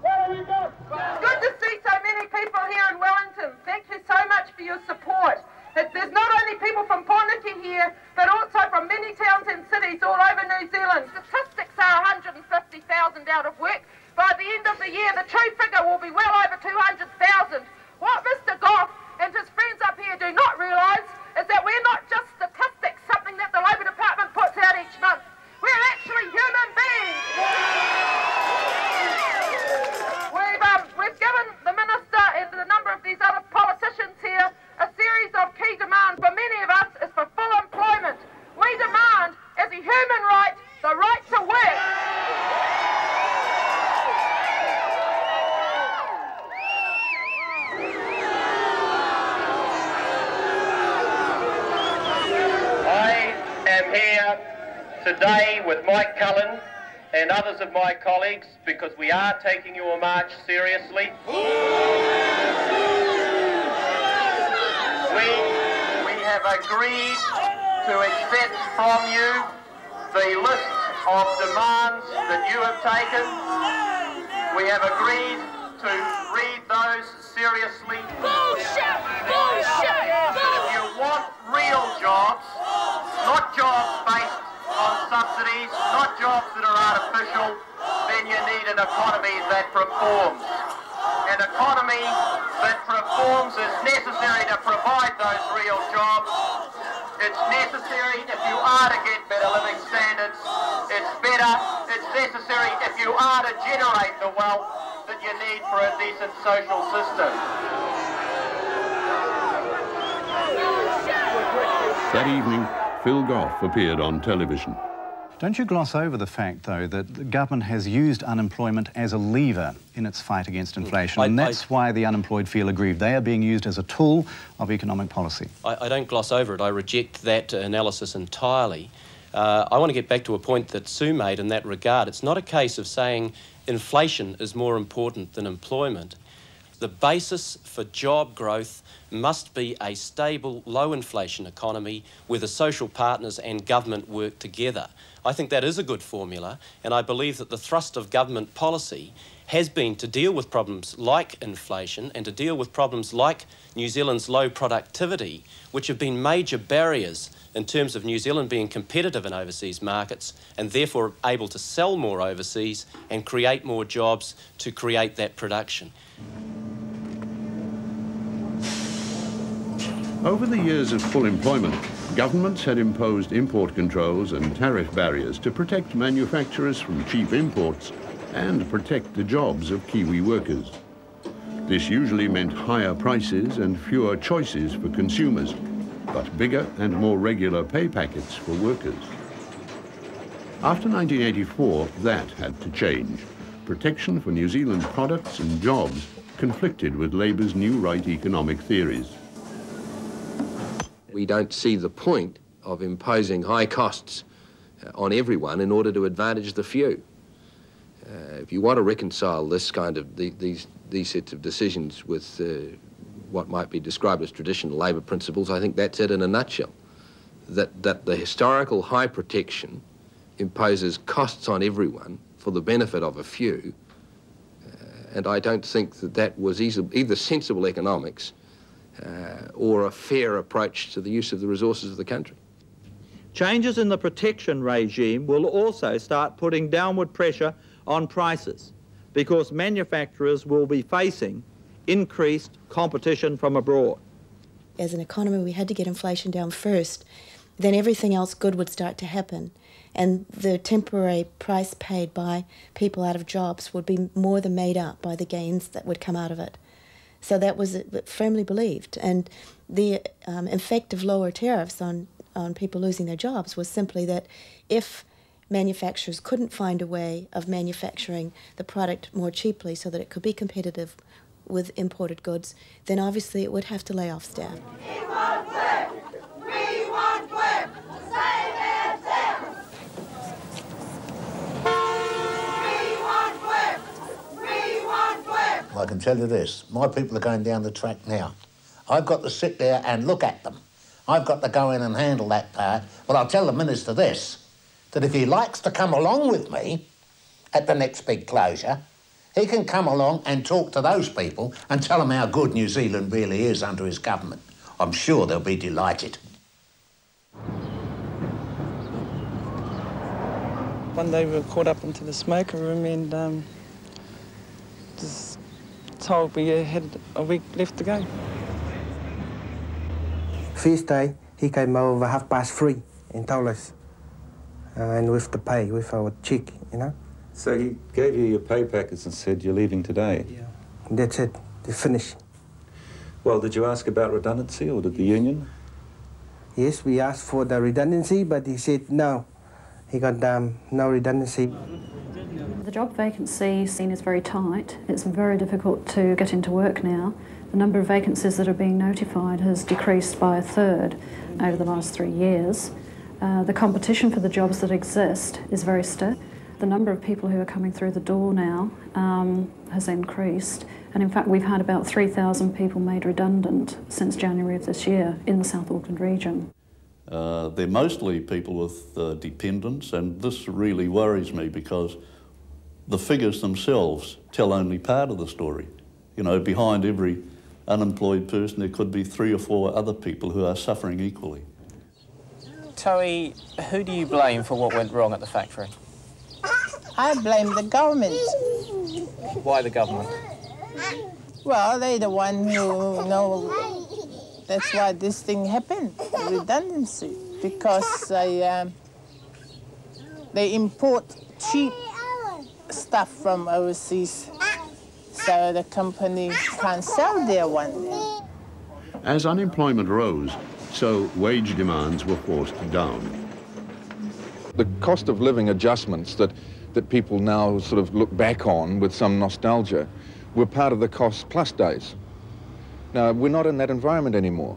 S56: It's Good to see so many people here in Wellington. Thank you so much for your support. There's not only people from Pōneke here, but also from many towns and cities all over New Zealand. Statistics are 150,000 out of work. By the end of the year, the true figure will be well over 200,000. What Mr Goff and his friends up here do not realise is that we're not just statistics, something that the Labour Department puts out each month. We're actually human beings we've given the minister and a number of these other politicians here a series of key demands. For many of us, is for full employment. We demand, as a human right, the right to work. I am here today with Mike Cullen,
S57: taking your march seriously.
S58: We, we have agreed to accept from you the list of demands that you have taken. We have agreed to read those seriously.
S59: Bullshit! Bullshit!
S58: If you want real jobs, not jobs based on subsidies, not jobs that are artificial, then you need an economy that reforms. An economy that reforms is necessary to provide those real jobs. It's necessary if you are to get better living standards. It's better, it's necessary if you are to generate the wealth that you need for a decent social system.
S1: That evening, Phil Goff appeared on television.
S60: Don't you gloss over the fact, though, that the government has used unemployment as a lever in its fight against inflation,
S61: I-
S60: and
S61: I-
S60: that's why the unemployed feel aggrieved. They are being used as a tool of economic policy.
S61: I, I don't gloss over it. I reject that analysis entirely. Uh, I want to get back to a point that Sue made in that regard. It's not a case of saying inflation is more important than employment. The basis for job growth must be a stable, low inflation economy where the social partners and government work together. I think that is a good formula, and I believe that the thrust of government policy has been to deal with problems like inflation and to deal with problems like New Zealand's low productivity, which have been major barriers in terms of New Zealand being competitive in overseas markets and therefore able to sell more overseas and create more jobs to create that production.
S1: Over the years of full employment, governments had imposed import controls and tariff barriers to protect manufacturers from cheap imports and protect the jobs of Kiwi workers. This usually meant higher prices and fewer choices for consumers, but bigger and more regular pay packets for workers. After 1984, that had to change. Protection for New Zealand products and jobs conflicted with Labour's new right economic theories.
S52: We don't see the point of imposing high costs uh, on everyone in order to advantage the few. Uh, if you want to reconcile this kind of the, these these sets of decisions with uh, what might be described as traditional labour principles, I think that's it in a nutshell. That that the historical high protection imposes costs on everyone for the benefit of a few, uh, and I don't think that that was either, either sensible economics uh, or a fair approach to the use of the resources of the country.
S62: Changes in the protection regime will also start putting downward pressure on prices because manufacturers will be facing increased competition from abroad.
S14: As an economy, we had to get inflation down first. Then everything else good would start to happen. And the temporary price paid by people out of jobs would be more than made up by the gains that would come out of it. So that was uh, firmly believed. And the um, effect of lower tariffs on, on people losing their jobs was simply that if manufacturers couldn't find a way of manufacturing the product more cheaply so that it could be competitive with imported goods, then obviously it would have to lay off staff.
S63: I can tell you this, my people are going down the track now. I've got to sit there and look at them. I've got to go in and handle that uh, part. But I'll tell the Minister this, that if he likes to come along with me at the next big closure, he can come along and talk to those people and tell them how good New Zealand really is under his government. I'm sure they'll be delighted.
S64: One day we were caught up into the smoker room and um, just told we had a week left to go.
S38: First day, he came over half past three and told us, uh, and with the pay, with our check, you know.
S13: So he gave you your pay packets and said you're leaving today? Yeah.
S38: That's it, they finished.
S13: Well, did you ask about redundancy or did the union?
S38: Yes, we asked for the redundancy, but he said no. He got um, no redundancy.
S65: The job vacancy scene is very tight. It's very difficult to get into work now. The number of vacancies that are being notified has decreased by a third over the last three years. Uh, the competition for the jobs that exist is very stiff. The number of people who are coming through the door now um, has increased, and in fact, we've had about 3,000 people made redundant since January of this year in the South Auckland region.
S66: Uh, they're mostly people with uh, dependents, and this really worries me because the figures themselves tell only part of the story. You know, behind every unemployed person, there could be three or four other people who are suffering equally.
S67: Toey, who do you blame for what went wrong at the factory?
S68: I blame the government.
S67: Why the government?
S68: Well, they're the one who know that's why this thing happened, redundancy, because I, um, they import cheap stuff from overseas, so the company can't sell their one.
S1: As unemployment rose, so wage demands were forced down.
S52: The cost of living adjustments that, that people now sort of look back on with some nostalgia were part of the cost plus days. Now, we're not in that environment anymore.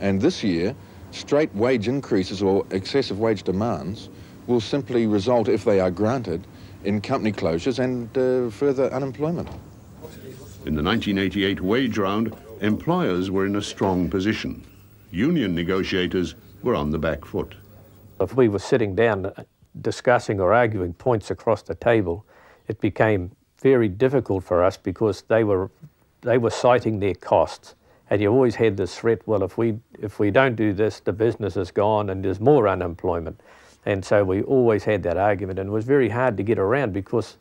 S52: And this year, straight wage increases or excessive wage demands will simply result, if they are granted, in company closures and uh, further unemployment.
S1: In the 1988 wage round, employers were in a strong position. Union negotiators were on the back foot.
S69: If we were sitting down discussing or arguing points across the table, it became very difficult for us because they were, they were citing their costs. And you always had this threat, well, if we, if we don't do this, the business is gone and there's more unemployment. And so we always had that argument, and it was very hard to get around because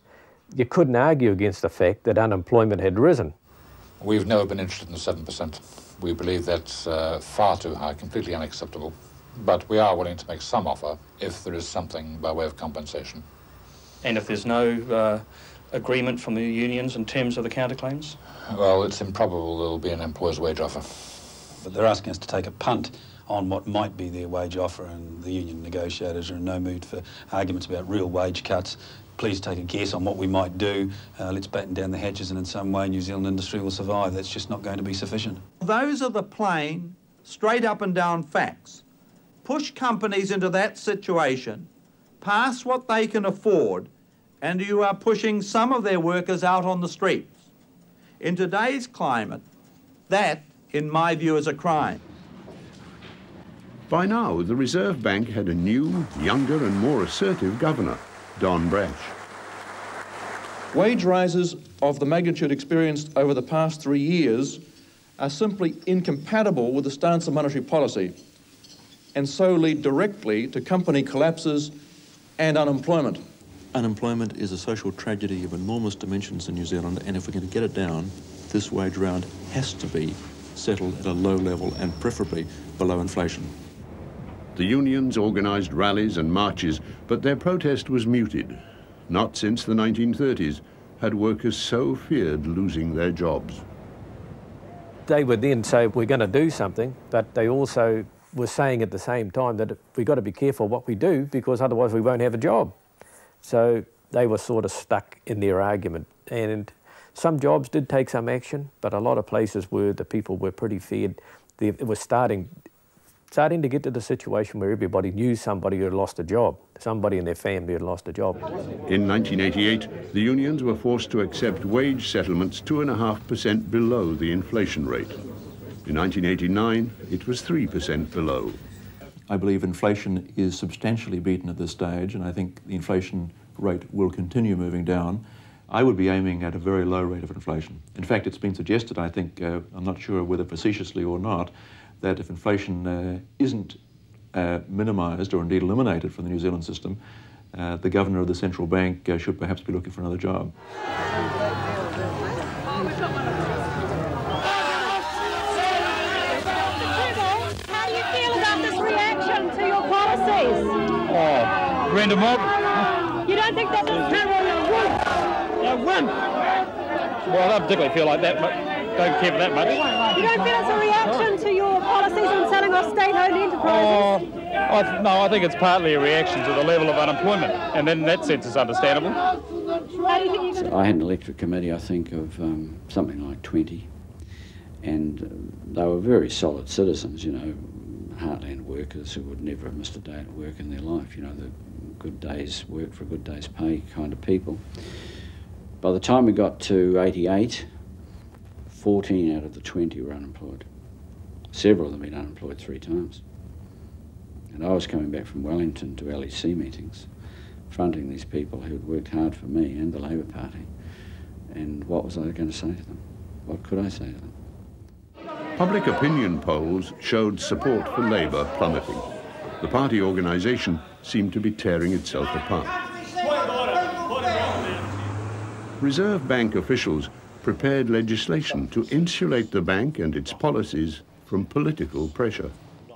S69: you couldn't argue against the fact that unemployment had risen.
S70: We've never been interested in 7%. We believe that's uh, far too high, completely unacceptable. But we are willing to make some offer if there is something by way of compensation.
S67: And if there's no uh, agreement from the unions in terms of the counterclaims?
S70: Well, it's improbable there will be an employer's wage offer.
S71: But they're asking us to take a punt on what might be their wage offer, and the union negotiators are in no mood for arguments about real wage cuts. Please take a guess on what we might do. Uh, let's batten down the hatches, and in some way, New Zealand industry will survive. That's just not going to be sufficient.
S62: Those are the plain, straight up and down facts. Push companies into that situation, pass what they can afford, and you are pushing some of their workers out on the streets. In today's climate, that, in my view, is a crime.
S1: By now, the Reserve Bank had a new, younger and more assertive governor, Don Brash.
S22: Wage rises of the magnitude experienced over the past three years are simply incompatible with the stance of monetary policy and so lead directly to company collapses and unemployment.
S72: Unemployment is a social tragedy of enormous dimensions in New Zealand, and if we're going to get it down, this wage round has to be settled at a low level and preferably below inflation.
S1: The unions organised rallies and marches, but their protest was muted. Not since the 1930s had workers so feared losing their jobs.
S69: They would then say, we're going to do something, but they also were saying at the same time that we've got to be careful what we do because otherwise we won't have a job. So they were sort of stuck in their argument. And some jobs did take some action, but a lot of places where the people were pretty feared. It was starting, starting to get to the situation where everybody knew somebody who had lost a job, somebody in their family had lost a job.
S1: In 1988, the unions were forced to accept wage settlements 2.5% below the inflation rate. In 1989, it was 3% below.
S72: I believe inflation is substantially beaten at this stage, and I think the inflation rate will continue moving down. I would be aiming at a very low rate of inflation. In fact, it's been suggested, I think, uh, I'm not sure whether facetiously or not, that if inflation uh, isn't uh, minimised or indeed eliminated from the New Zealand system, uh, the governor of the central bank uh, should perhaps be looking for another job.
S73: How do you feel about this reaction to your policies?
S22: Oh, random mob?
S73: You don't think that is
S22: A win. Well, I don't particularly feel like that, but don't care for that much.
S73: You don't feel it's a reaction to your policies on selling off state-owned enterprises?
S22: Oh, I th- no, I think it's partly a reaction to the level of unemployment, and then in that sense it's understandable.
S73: How do you think you
S6: I had an electorate committee, I think, of um, something like 20, and uh, they were very solid citizens, you know, heartland workers who would never have missed a day at work in their life, you know, the good day's work for a good day's pay kind of people. By the time we got to 88, 14 out of the 20 were unemployed. Several of them had been unemployed three times. And I was coming back from Wellington to LEC meetings, fronting these people who'd worked hard for me and the Labour Party. And what was I going to say to them? What could I say to them?
S1: Public opinion polls showed support for Labour plummeting. The party organisation seemed to be tearing itself apart. Reserve Bank officials prepared legislation to insulate the bank and its policies from political pressure.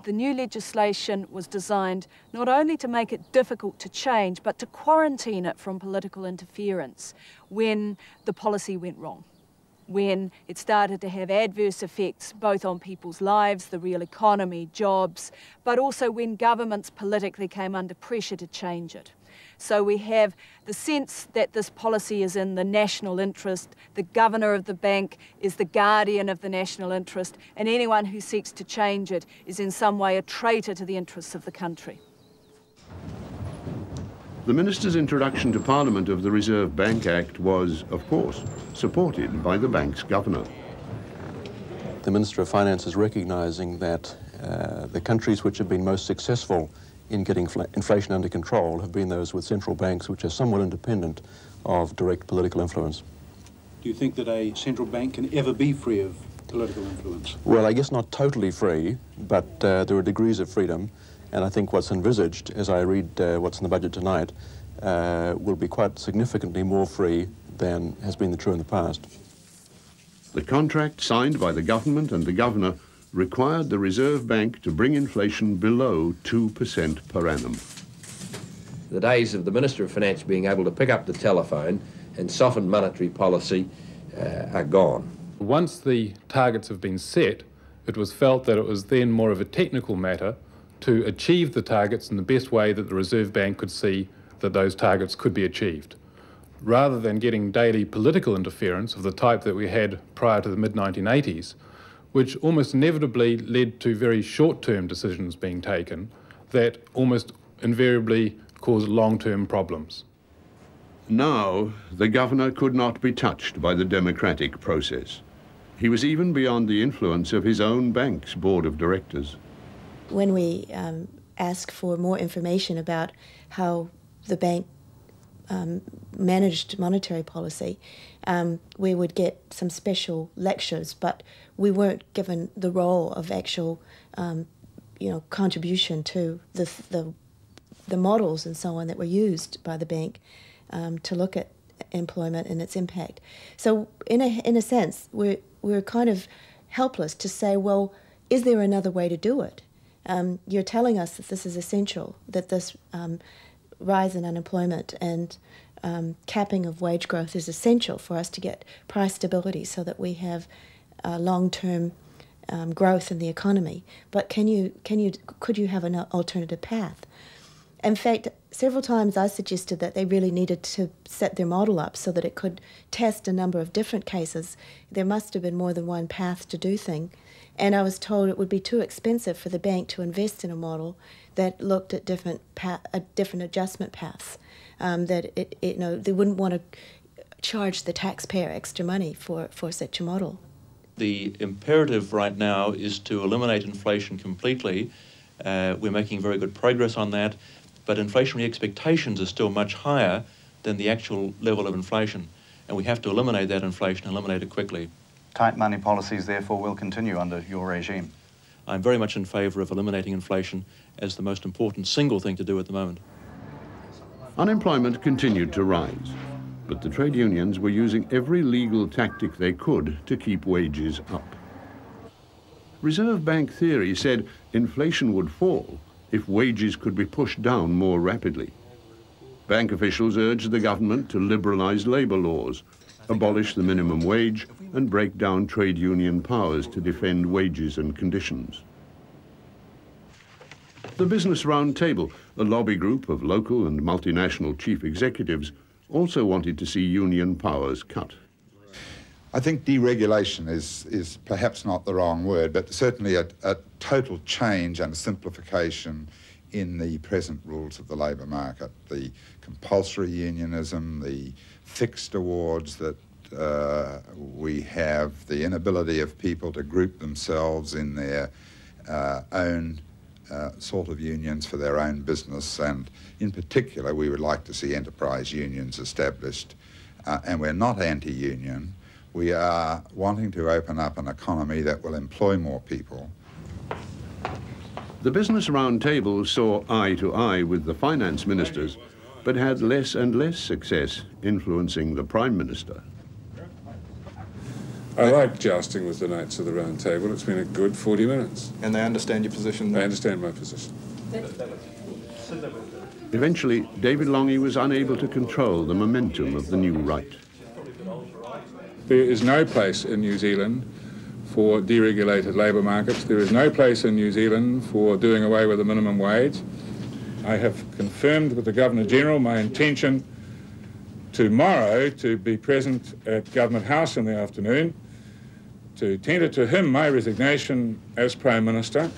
S2: The new legislation was designed not only to make it difficult to change, but to quarantine it from political interference when the policy went wrong, when it started to have adverse effects both on people's lives, the real economy, jobs, but also when governments politically came under pressure to change it. So we have the sense that this policy is in the national interest, the governor of the bank is the guardian of the national interest, and anyone who seeks to change it is in some way a traitor to the interests of the country.
S1: The Minister's introduction to Parliament of the Reserve Bank Act was, of course, supported by the bank's governor.
S72: The Minister of Finance is recognising that uh, the countries which have been most successful in getting inflation under control have been those with central banks which are somewhat independent of direct political influence.
S74: Do you think that a central bank can ever be free of political influence?
S72: Well, I guess not totally free, but uh, there are degrees of freedom, and I think what's envisaged, as I read uh, what's in the budget tonight, uh, will be quite significantly more free than has been the true in the past.
S1: The contract signed by the government and the governor required the Reserve Bank to bring inflation below 2% per annum.
S75: The days of the Minister of Finance being able to pick up the telephone and soften monetary policy uh, are gone.
S65: Once the targets have been set, it was felt that it was then more of a technical matter to achieve the targets in the best way that the Reserve Bank could see that those targets could be achieved. Rather than getting daily political interference of the type that we had prior to the mid 1980s, which almost inevitably led to very short term decisions being taken that almost invariably cause long term problems.
S1: Now, the governor could not be touched by the democratic process. He was even beyond the influence of his own bank's board of directors.
S14: When we um, ask for more information about how the bank um, managed monetary policy, um, we would get some special lectures, but we weren't given the role of actual, um, you know, contribution to the, the, the models and so on that were used by the bank um, to look at employment and its impact. So, in a in a sense, we're we're kind of helpless to say, well, is there another way to do it? Um, you're telling us that this is essential, that this um, rise in unemployment and um, capping of wage growth is essential for us to get price stability so that we have uh, long-term um, growth in the economy. But can you, can you, could you have an alternative path? In fact, several times I suggested that they really needed to set their model up so that it could test a number of different cases. There must have been more than one path to do thing. And I was told it would be too expensive for the bank to invest in a model that looked at different uh, different adjustment paths. Um, that it, it, you know they wouldn't want to charge the taxpayer extra money for, for such a model.
S72: The imperative right now is to eliminate inflation completely. Uh, we're making very good progress on that, but inflationary expectations are still much higher than the actual level of inflation, and we have to eliminate that inflation, eliminate it quickly.
S76: Tight money policies, therefore, will continue under your regime.
S72: I'm very much in favour of eliminating inflation as the most important single thing to do at the moment.
S1: Unemployment continued to rise, but the trade unions were using every legal tactic they could to keep wages up. Reserve Bank theory said inflation would fall if wages could be pushed down more rapidly. Bank officials urged the government to liberalise labour laws, abolish the minimum wage and break down trade union powers to defend wages and conditions. The Business Roundtable, a lobby group of local and multinational chief executives, also wanted to see union powers cut.
S63: I think deregulation is, is perhaps not the wrong word, but certainly a, a total change and a simplification in the present rules of the labour market. The compulsory unionism, the fixed awards that uh, we have, the inability of people to group themselves in their uh, own uh, sort of unions for their own business, and in particular, we would like to see enterprise unions established. Uh, and we're not anti-union. We are wanting to open up an economy that will employ more people.
S1: The Business Roundtable saw eye to eye with the finance ministers, but had less and less success influencing the Prime Minister.
S8: I like jousting with the Knights of the Round Table. It's been a good 40 minutes.
S77: And they understand your position?
S8: They understand my position.
S1: Eventually, David Lange was unable to control the momentum of the new right.
S8: There is no place in New Zealand for deregulated labour markets. There is no place in New Zealand for doing away with the minimum wage. I have confirmed with the Governor-General my intention tomorrow to be present at Government House in the afternoon to tender to him my resignation as Prime Minister.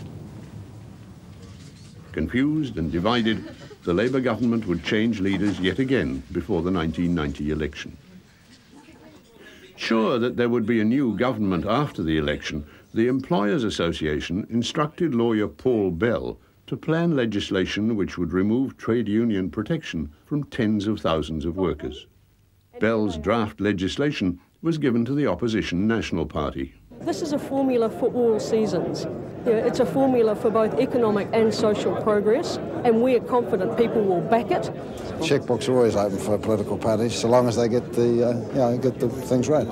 S1: Confused and divided, the Labour government would change leaders yet again before the 1990 election. Sure that there would be a new government after the election, the Employers Association instructed lawyer Paul Bell to plan legislation which would remove trade union protection from tens of thousands of workers. Bell's draft legislation was given to the opposition National Party.
S78: This is a formula for all seasons. it's a formula for both economic and social progress, and we are confident people will back it.
S17: Checkbooks are always open for political parties, so long as they get the, uh, you know, get the things right.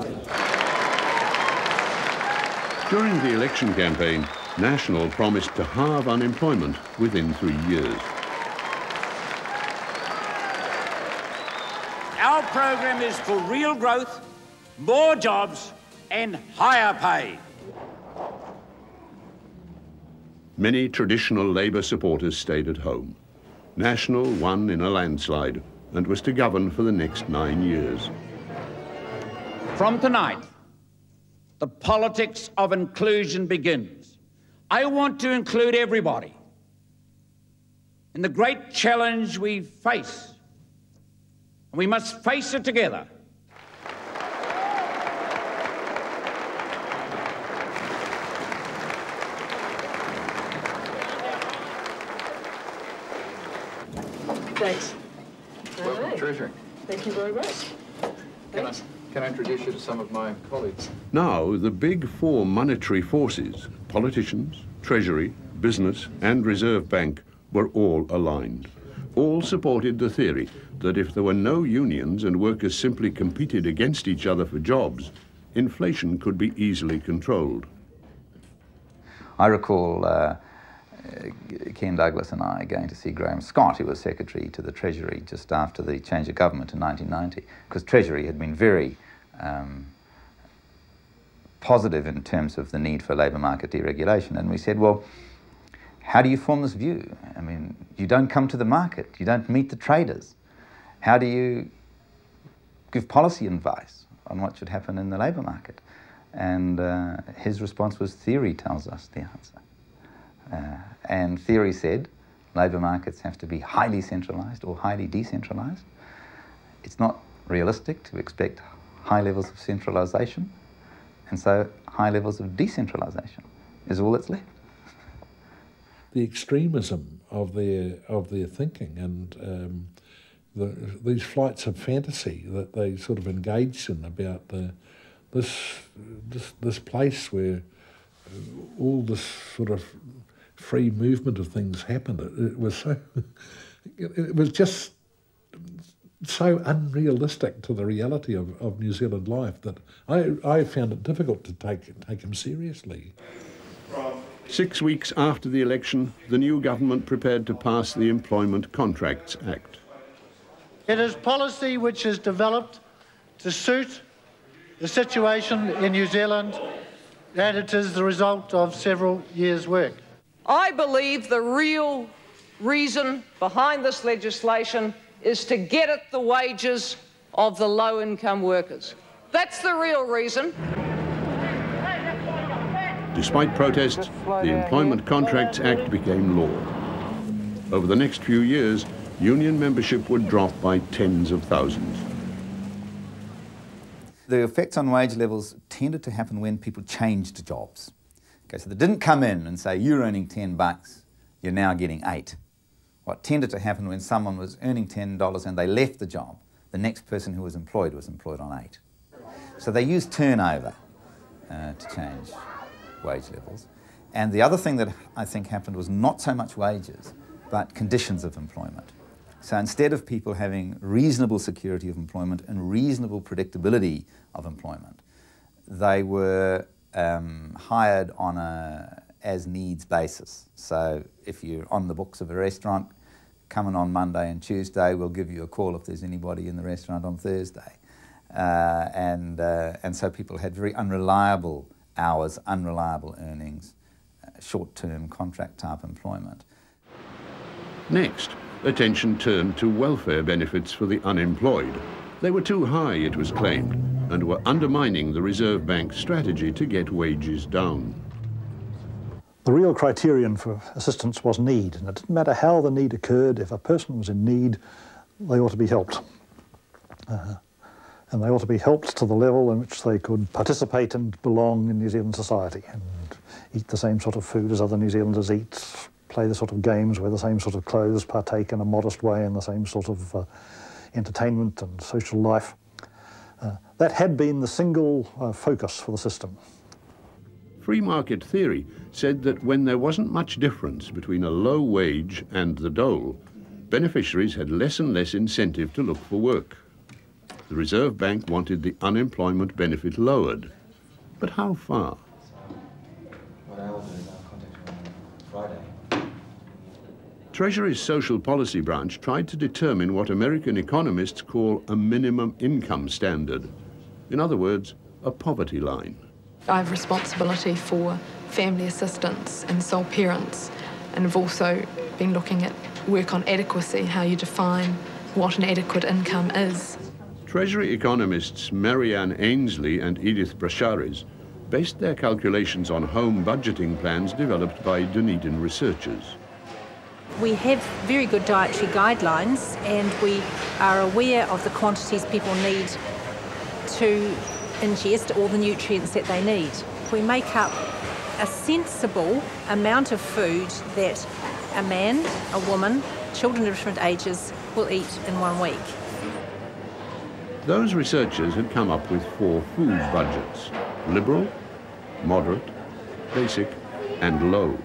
S1: During the election campaign, National promised to halve unemployment within three years.
S62: Our program is for real growth, more jobs, and higher pay.
S1: Many traditional Labour supporters stayed at home. National won in a landslide and was to govern for the next nine years.
S62: From tonight, the politics of inclusion begins. I want to include everybody in the great challenge we face. We must face it together.
S78: Thanks.
S77: Welcome to Treasury.
S78: Thank you very much.
S77: Can I, can I introduce you to some of my colleagues?
S1: Now, the big four monetary forces, politicians, Treasury, business and Reserve Bank, were all aligned. All supported the theory that if there were no unions and workers simply competed against each other for jobs, inflation could be easily controlled.
S13: I recall uh, Ken Douglas and I going to see Graham Scott, who was Secretary to the Treasury just after the change of government in 1990, because Treasury had been very um, positive in terms of the need for labour market deregulation. And we said, well, how do you form this view? I mean, you don't come to the market, you don't meet the traders. How do you give policy advice on what should happen in the labour market? And uh, his response was theory tells us the answer. Uh, and theory said labour markets have to be highly centralised or highly decentralised. It's not realistic to expect high levels of centralisation, and so high levels of decentralisation is all that's left.
S35: The extremism of their of their thinking and um, the, these flights of fantasy that they sort of engaged in about the this this this place where all this sort of free movement of things happened. It, it was so, it, was just so unrealistic to the reality of, of New Zealand life that I, I found it difficult to take, take him seriously.
S1: Six weeks after the election, the new government prepared to pass the Employment Contracts Act.
S79: It is policy which is developed to suit the situation in New Zealand, and it is the result of several years' work.
S62: I believe the real reason behind this legislation is to get at the wages of the low income workers. That's the real reason.
S1: Despite protests, the Employment Contracts Act became law. Over the next few years, union membership would drop by tens of thousands.
S13: The effects on wage levels tended to happen when people changed jobs. Okay, so they didn't come in and say, you're earning 10 bucks, you're now getting eight. What tended to happen when someone was earning $10 and they left the job, the next person who was employed was employed on eight. So they used turnover uh, to change wage levels. And the other thing that I think happened was not so much wages, but conditions of employment. So instead of people having reasonable security of employment and reasonable predictability of employment, they were um, hired on a as needs basis. So if you're on the books of a restaurant, coming on Monday and Tuesday, we'll give you a call if there's anybody in the restaurant on Thursday. Uh, and, uh, and so people had very unreliable hours, unreliable earnings, uh, short-term contract type employment.
S1: Next, attention turned to welfare benefits for the unemployed. They were too high, it was claimed, and were undermining the Reserve Bank's strategy to get wages down.
S80: The real criterion for assistance was need, and it didn't matter how the need occurred, if a person was in need, they ought to be helped. Uh, and they ought to be helped to the level in which they could participate and belong in New Zealand society and eat the same sort of food as other New Zealanders eat, play the sort of games, wear the same sort of clothes, partake in a modest way in the same sort of uh, entertainment and social life. Uh, that had been the single uh, focus for the system.
S1: Free market theory said that when there wasn't much difference between a low wage and the dole, beneficiaries had less and less incentive to look for work. The Reserve Bank wanted the unemployment benefit lowered. But how far? Treasury's social policy branch tried to determine what American economists call a minimum income standard. In other words, a poverty line.
S81: I have responsibility for family assistance and sole parents, and have also been looking at work on adequacy, how you define what an adequate income is.
S1: Treasury economists Marianne Ainsley and Edith Brashares based their calculations on home budgeting plans developed by Dunedin researchers.
S82: We have very good dietary guidelines and we are aware of the quantities people need to ingest all the nutrients that they need. We make up a sensible amount of food that a man, a woman, children of different ages will eat in one week.
S1: Those researchers had come up with four food budgets, liberal, moderate, basic and low.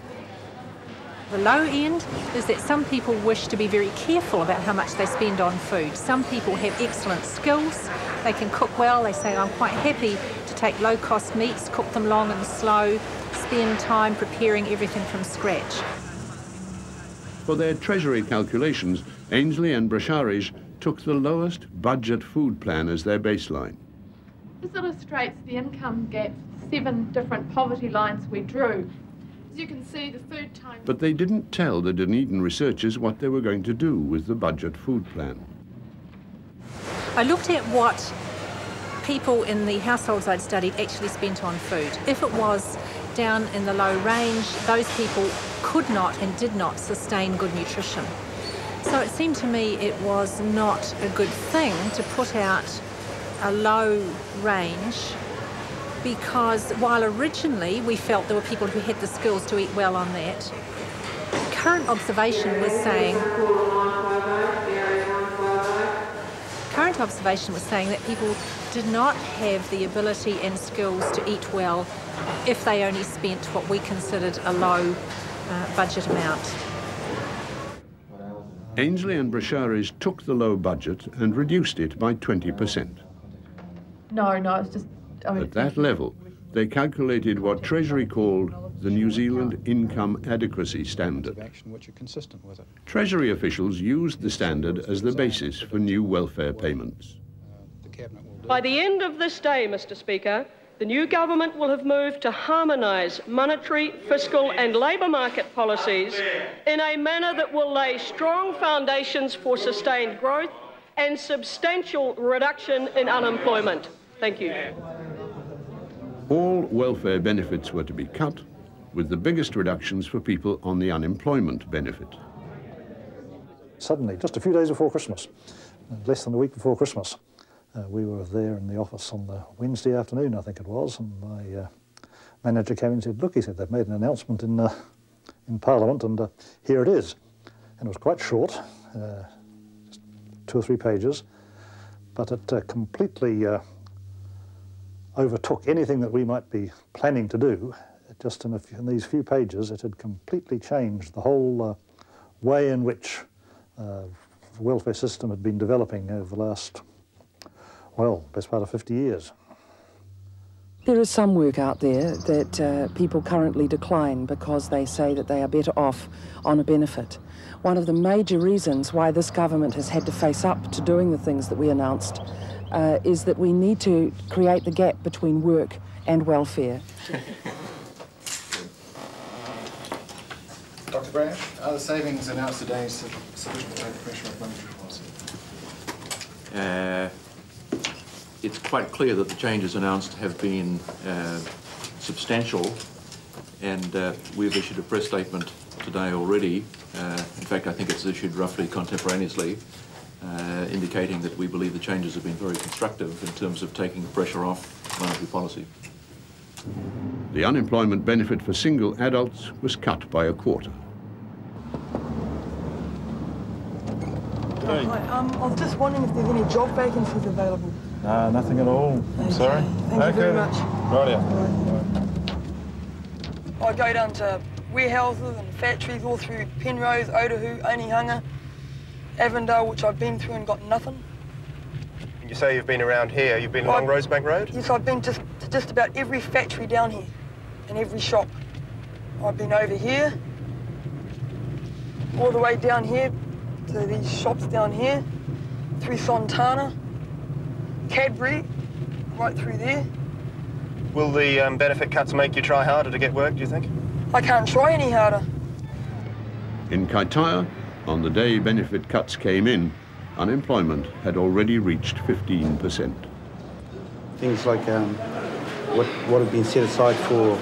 S82: The low end is that some people wish to be very careful about how much they spend on food. Some people have excellent skills, they can cook well, they say, I'm quite happy to take low cost meats, cook them long and slow, spend time preparing everything from scratch.
S1: For their treasury calculations, Ainsley and Brashares took the lowest budget food plan as their baseline.
S81: This illustrates the income gap, seven different poverty lines we drew you can see, the food time...
S1: But they didn't tell the Dunedin researchers what they were going to do with the budget food plan.
S82: I looked at what people in the households I'd studied actually spent on food. If it was down in the low range, those people could not and did not sustain good nutrition. So it seemed to me it was not a good thing to put out a low range because while originally we felt there were people who had the skills to eat well on that, current observation was saying current observation was saying that people did not have the ability and skills to eat well if they only spent what we considered a low uh, budget amount.
S1: Ainslie and Brashares took the low budget and reduced it by 20%.
S81: No, no, it's just
S1: I mean, At that level, they calculated what Treasury called the New Zealand Income Adequacy Standard. Treasury officials used the standard as the basis for new welfare payments.
S78: By the end of this day, Mr Speaker, the new government will have moved to harmonise monetary, fiscal and labour market policies in a manner that will lay strong foundations for sustained growth and substantial reduction in unemployment. Thank you.
S1: All welfare benefits were to be cut, with the biggest reductions for people on the unemployment benefit.
S80: suddenly, just a few days before Christmas, less than a week before Christmas, uh, we were there in the office on the Wednesday afternoon, I think it was, and my uh, manager came and said, look, he said, they've made an announcement in, uh, in Parliament and uh, here it is. And it was quite short, uh, just two or three pages, but it uh, completely uh, overtook anything that we might be planning to do. Just in, few, in, these few pages, it had completely changed the whole uh, way in which the welfare system had been developing over the last, well, best part of 50 years.
S78: There is some work out there that uh, people currently decline because they say that they are better off on a benefit. One of the major reasons why this government has had to face up to doing the things that we announced uh, is that we need to create the gap between work and welfare.
S83: Dr. Brash, are the savings announced today sufficient to take the pressure off monetary policy?
S72: Uh, it's quite clear that the changes announced have been uh, substantial, and uh, we've issued a press statement today already. Uh, in fact, I think it's issued roughly contemporaneously, uh, indicating that we believe the changes have been very constructive in terms of taking the pressure off monetary policy.
S1: The unemployment benefit for single adults was cut by a quarter.
S44: Hi, um, I was just wondering if there's any job vacancies available.
S84: No, nothing at all. I'm sorry.
S44: Thank okay. you very much.
S84: Right
S44: I go down to warehouses and factories all through Penrose, Otahuhu, Onehunga, Avondale, which I've been through and got nothing.
S85: You say you've been around here. You've been well, along Rosebank Road?
S44: Yes, I've been just to just about every factory down here and every shop. I've been over here, all the way down here to these shops down here, through Sontana, Cadbury, right through there.
S85: Will the um, benefit cuts make you try harder to get work, do you think?
S44: I can't try any harder.
S1: In Kaitaia, on the day benefit cuts came in, unemployment had already reached 15%.
S77: Things like um, what, what had been set aside for,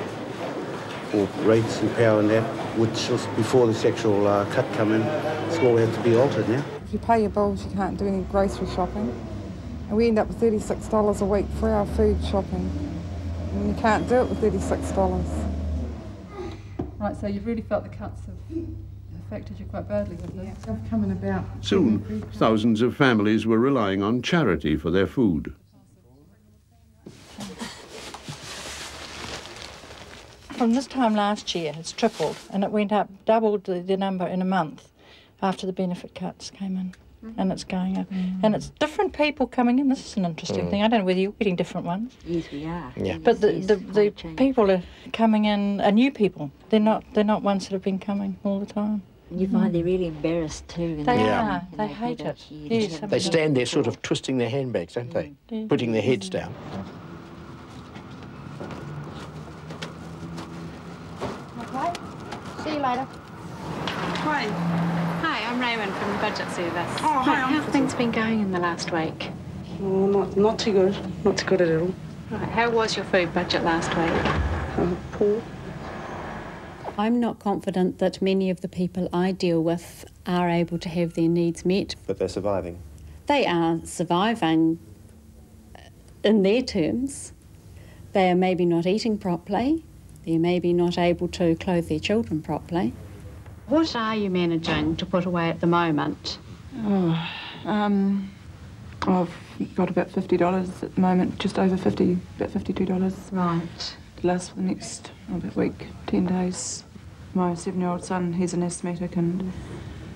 S77: for rates and power and that, which was before the sexual uh, cut come in, it's all had to be altered now.
S86: If you pay your bills, you can't do any grocery shopping. And we end up with $36 a week for our food shopping. And you can't do it with $36.
S56: Right, so you've really felt the cuts have affected you quite badly, have they?
S86: They've come in about.
S1: Soon, thousands of families were relying on charity for their food.
S82: From this time last year, it's tripled, and it went up, doubled the, the number in a month after the benefit cuts came in and it's going up. Mm. And it's different people coming in. This is an interesting mm. thing. I don't know whether you're getting different ones.
S87: Yes, we are.
S82: Yeah. But the, the, the people are coming in are new people. They're not they're not ones that have been coming all the time.
S87: You find they're really embarrassed too.
S82: They yeah. are. They hate it. Yes,
S88: they stand there sort of twisting their handbags, don't they? Mm. Putting their heads down.
S82: Okay. See you later.
S87: Hi. Hi. I'm Raymond from the Budget Service.
S86: Oh, hi.
S87: How have things been going in the last week?
S86: Oh, not, not too good. Not too good at all.
S87: Right. How was your food budget last week?
S86: Uh, poor.
S87: I'm not confident that many of the people I deal with are able to have their needs met.
S85: But they're surviving?
S87: They are surviving in their terms. They are maybe not eating properly. They're maybe not able to clothe their children properly. What are you managing to put away at the moment?
S86: Oh, um, I've got about fifty dollars at the moment, just over fifty, about fifty-two dollars.
S87: Right.
S86: To last for the next oh, about week, ten days. My seven-year-old son, he's an asthmatic, and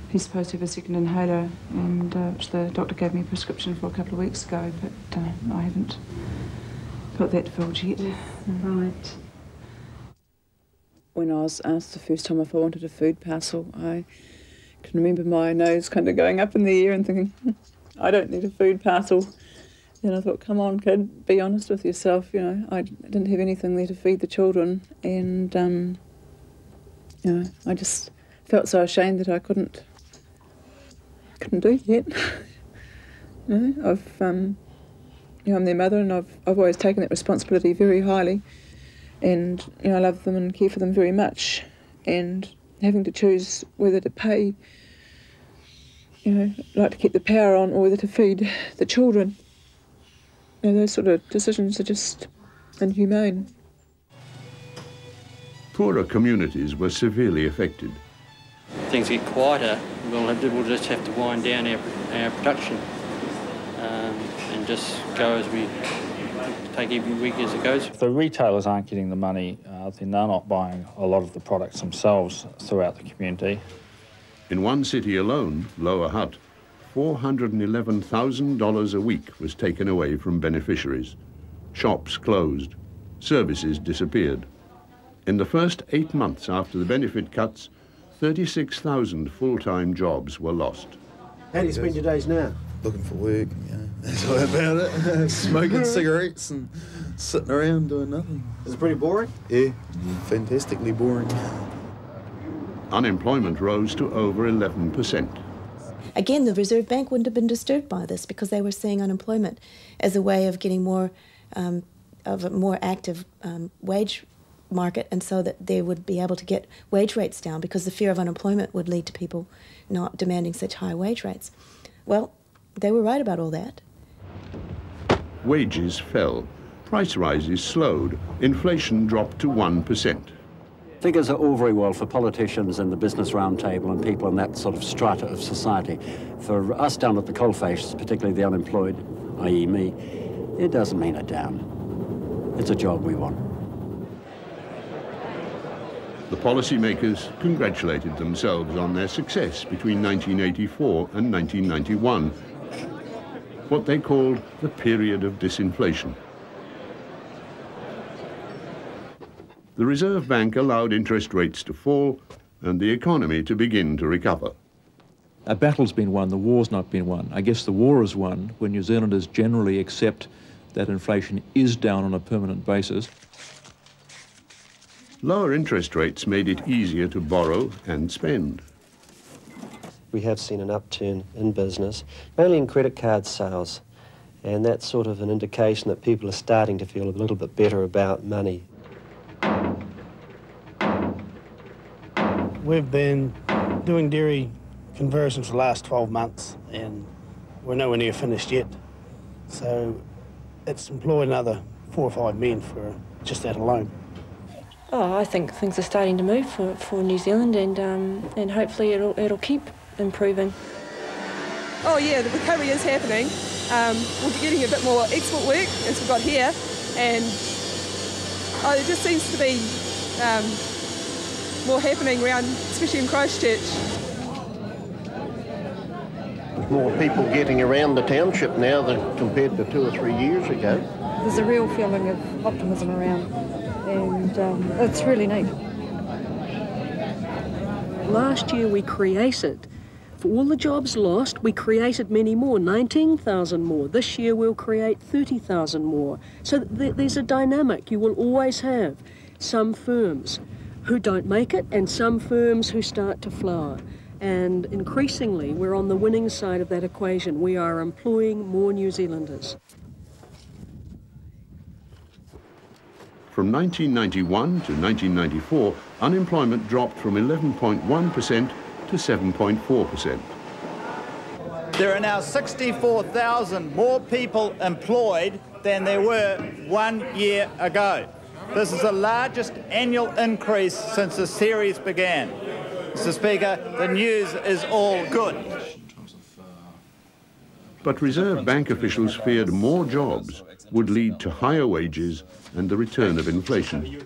S86: he's supposed to have a second inhaler, and uh, which the doctor gave me a prescription for a couple of weeks ago, but uh, I haven't got that filled yet.
S87: Right
S86: when I was asked the first time if I wanted a food parcel, I can remember my nose kind of going up in the air and thinking, hmm, I don't need a food parcel. Then I thought, come on, kid, be honest with yourself. You know, I didn't have anything there to feed the children, and um, you know, I just felt so ashamed that I couldn't couldn't do yet. you know, I've um, you know, I'm their mother, and I've I've always taken that responsibility very highly and you know I love them and care for them very much, and having to choose whether to pay you know, like to keep the power on or whether to feed the children. You know, those sort of decisions are just inhumane.
S1: Poorer communities were severely affected.
S61: Things get quieter, we'll, have to, we'll just have to wind down our, our production um, and just go as we take every week as it goes.
S89: If the retailers aren't getting the money, uh, then they're not buying a lot of the products themselves throughout the community.
S1: In one city alone, Lower Hutt, $411,000 a week was taken away from beneficiaries. Shops closed. Services disappeared. In the first eight months after the benefit cuts, 36,000 full-time jobs were lost.
S38: How do you spend your days now?
S63: Looking for work, yeah. That's all about it. Smoking cigarettes and sitting around doing nothing.
S38: Is it pretty boring?
S63: Yeah, fantastically boring.
S1: Unemployment rose to over 11%.
S14: Again, the Reserve Bank wouldn't have been disturbed by this because they were seeing unemployment as a way of getting more um, of a more active um, wage market, and so that they would be able to get wage rates down because the fear of unemployment would lead to people not demanding such high wage rates. Well, they were right about all that.
S1: Wages fell, price rises slowed, inflation dropped to 1%.
S90: Figures are all very well for politicians and the business roundtable and people in that sort of strata of society. For us down at the coalface, particularly the unemployed, i.e. me, it doesn't mean a damn. It's a job we want.
S1: The policymakers congratulated themselves on their success between 1984 and 1991, what they called the period of disinflation. The Reserve Bank allowed interest rates to fall and the economy to begin to recover.
S72: A battle's been won, the war's not been won. I guess the war is won when New Zealanders generally accept that inflation is down on a permanent basis.
S1: Lower interest rates made it easier to borrow and spend.
S77: We have seen an upturn in business, mainly in credit card sales, and that's sort of an indication that people are starting to feel a little bit better about money.
S91: We've been doing dairy conversions for the last 12 months and we're nowhere near finished yet. So it's employed another four or five men for just that alone.
S92: Oh, I think things are starting to move for, for New Zealand and um, and hopefully it'll it'll keep improving.
S93: Oh yeah, the recovery is happening. Um, we're getting a bit more export work as we've got here, and oh, it just seems to be um, more happening around, especially in Christchurch.
S38: More people getting around the township now than compared to two or three years ago.
S94: There's a real feeling of optimism around, and um, it's really neat.
S78: Last year we created, for all the jobs lost, we created many more, 19,000 more. This year we'll create 30,000 more. So th there's a dynamic you will always have. Some firms who don't make it and some firms who start to flower. And increasingly, we're on the winning side of that equation. We are employing more New Zealanders.
S1: From 1991 to 1994, unemployment dropped from 11.1% to 7.4%.
S62: There are now 64,000 more people employed than there were one year ago. This is the largest annual increase since the series began. Mr Speaker, the news is all good.
S1: But Reserve Bank officials feared more jobs would lead to higher wages and the return of inflation.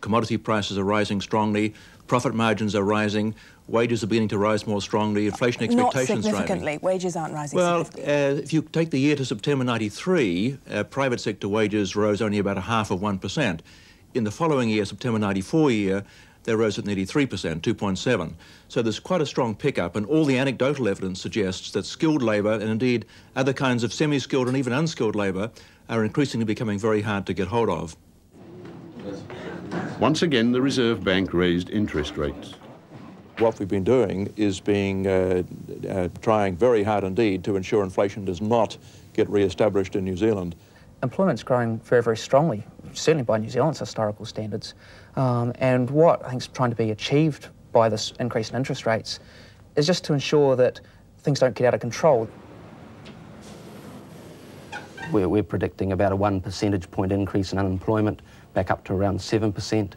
S72: Commodity prices are rising strongly, profit margins are rising, wages are beginning to rise more strongly, inflation expectations
S95: Not significantly. Wages aren't rising
S72: Well, uh, if you take the year to September 93, uh, private sector wages rose only about a half of 1%. In the following year, September 94 year, they rose at nearly 3%, 2.7. So there's quite a strong pickup, and all the anecdotal evidence suggests that skilled labour, and indeed other kinds of semi-skilled and even unskilled labour, are increasingly becoming very hard to get hold of.
S1: Once again, the Reserve Bank raised interest rates.
S72: What we've been doing is being uh, uh, trying very hard indeed to ensure inflation does not get re-established in New Zealand.
S96: Employment's growing very, very strongly, certainly by New Zealand's historical standards. Um, and what I think is trying to be achieved by this increase in interest rates
S97: is just to ensure that things don't get out of control.
S98: We're, we're predicting about a one percentage point increase in unemployment, back up to around 7%.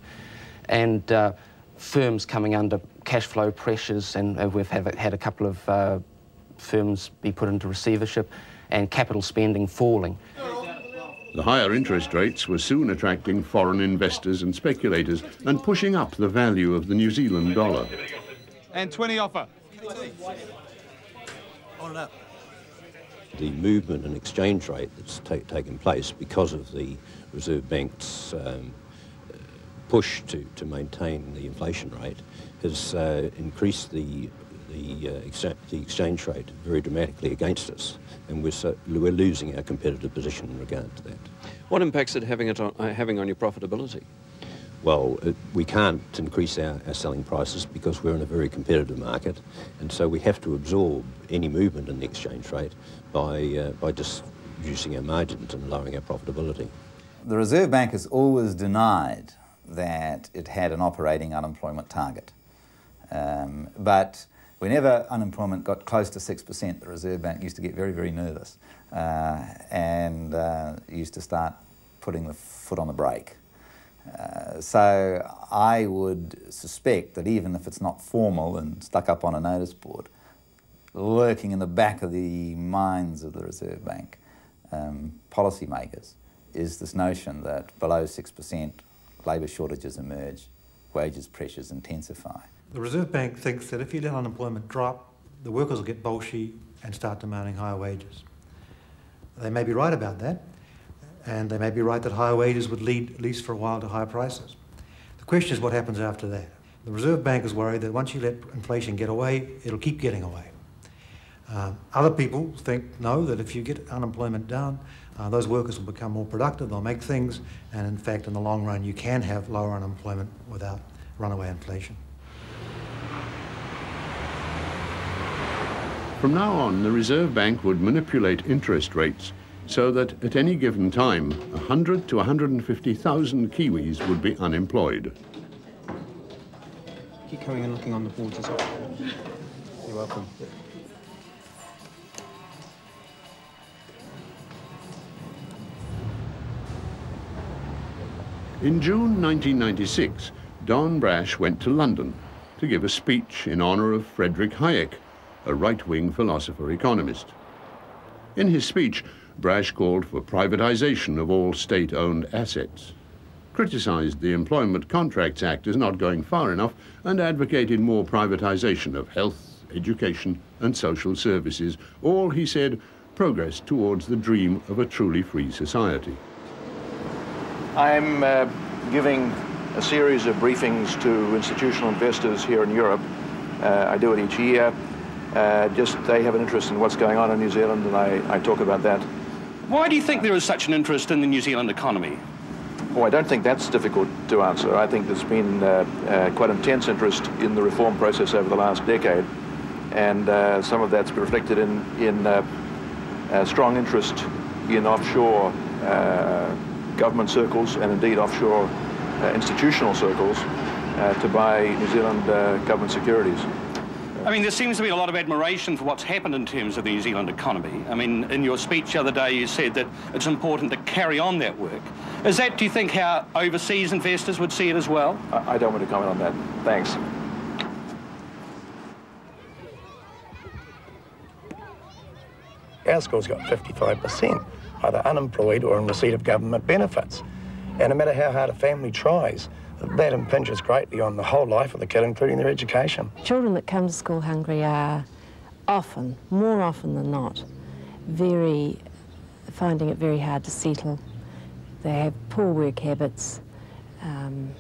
S98: And uh, firms coming under cash flow pressures, and uh, we've have, had a couple of uh, firms be put into receivership, and capital spending falling.
S1: The higher interest rates were soon attracting foreign investors and speculators and pushing up the value of the New Zealand dollar.
S62: And 20 offer.
S77: On up. The movement in exchange rate that's ta taken place because of the Reserve Bank's um, push to, to maintain the inflation rate has uh, increased the, the, uh, ex the exchange rate very dramatically against us, and we're, so, we're losing our competitive position in regard to that.
S99: What impacts it having, it on, uh, having on your profitability?
S77: Well, it, we can't increase our, our selling prices because we're in a very competitive market, and so we have to absorb any movement in the exchange rate by, uh, by just reducing our margins and lowering our profitability.
S13: The Reserve Bank has always denied that it had an operating unemployment target. Um, but whenever unemployment got close to 6%, the Reserve Bank used to get very, very nervous uh, and uh, used to start putting the foot on the brake. Uh, so I would suspect that even if it's not formal and stuck up on a notice board, lurking in the back of the minds of the Reserve Bank um, policymakers is this notion that below 6% labour shortages emerge, wages pressures intensify.
S100: The Reserve Bank thinks that if you let unemployment drop, the workers will get bolshy and start demanding higher wages. They may be right about that, and they may be right that higher wages would lead, at least for a while, to higher prices. The question is what happens after that. The Reserve Bank is worried that once you let inflation get away, it'll keep getting away. Uh, other people think, no, that if you get unemployment down, uh, those workers will become more productive, they'll make things, and in fact, in the long run, you can have lower unemployment without runaway inflation.
S1: From now on, the Reserve Bank would manipulate interest rates so that at any given time, 100 to 150,000 Kiwis would be unemployed.
S101: Keep coming and looking on the boards as well. You're welcome.
S1: In June 1996, Don Brash went to London to give a speech in honour of Frederick Hayek, a right-wing philosopher-economist. In his speech, Brash called for privatisation of all state-owned assets, criticised the Employment Contracts Act as not going far enough, and advocated more privatisation of health, education and social services, all, he said, progress towards the dream of a truly free society.
S102: I'm uh, giving a series of briefings to institutional investors here in Europe. Uh, I do it each year. Uh, just they have an interest in what's going on in New Zealand, and I, I talk about that.
S103: Why do you think there is such an interest in the New Zealand economy?
S102: Oh, I don't think that's difficult to answer. I think there's been uh, uh, quite intense interest in the reform process over the last decade, and uh, some of that's reflected in, in uh, strong interest in offshore uh, government circles and indeed offshore uh, institutional circles to buy New Zealand government securities.
S103: I mean, there seems to be a lot of admiration for what's happened in terms of the New Zealand economy. I mean, in your speech the other day, you said that it's important to carry on that work. Is that, do you think, how overseas investors would see it as well?
S102: I don't want to comment on that. Thanks.
S104: Our school's got 55%, either unemployed or in receipt of government benefits. And no matter how hard a family tries, that impinges greatly on the whole life of the kid, including their education.
S105: Children that come to school hungry are often, more often than not, very, finding it very hard to settle. They have poor work habits, um,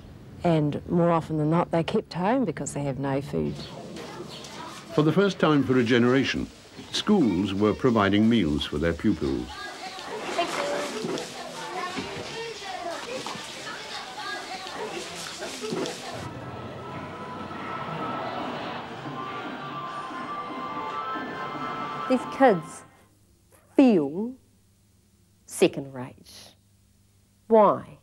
S105: and more often than not, they're kept home because they have no food.
S1: For the first time for a generation, schools were providing meals for their pupils.
S106: These kids feel second rate. Why?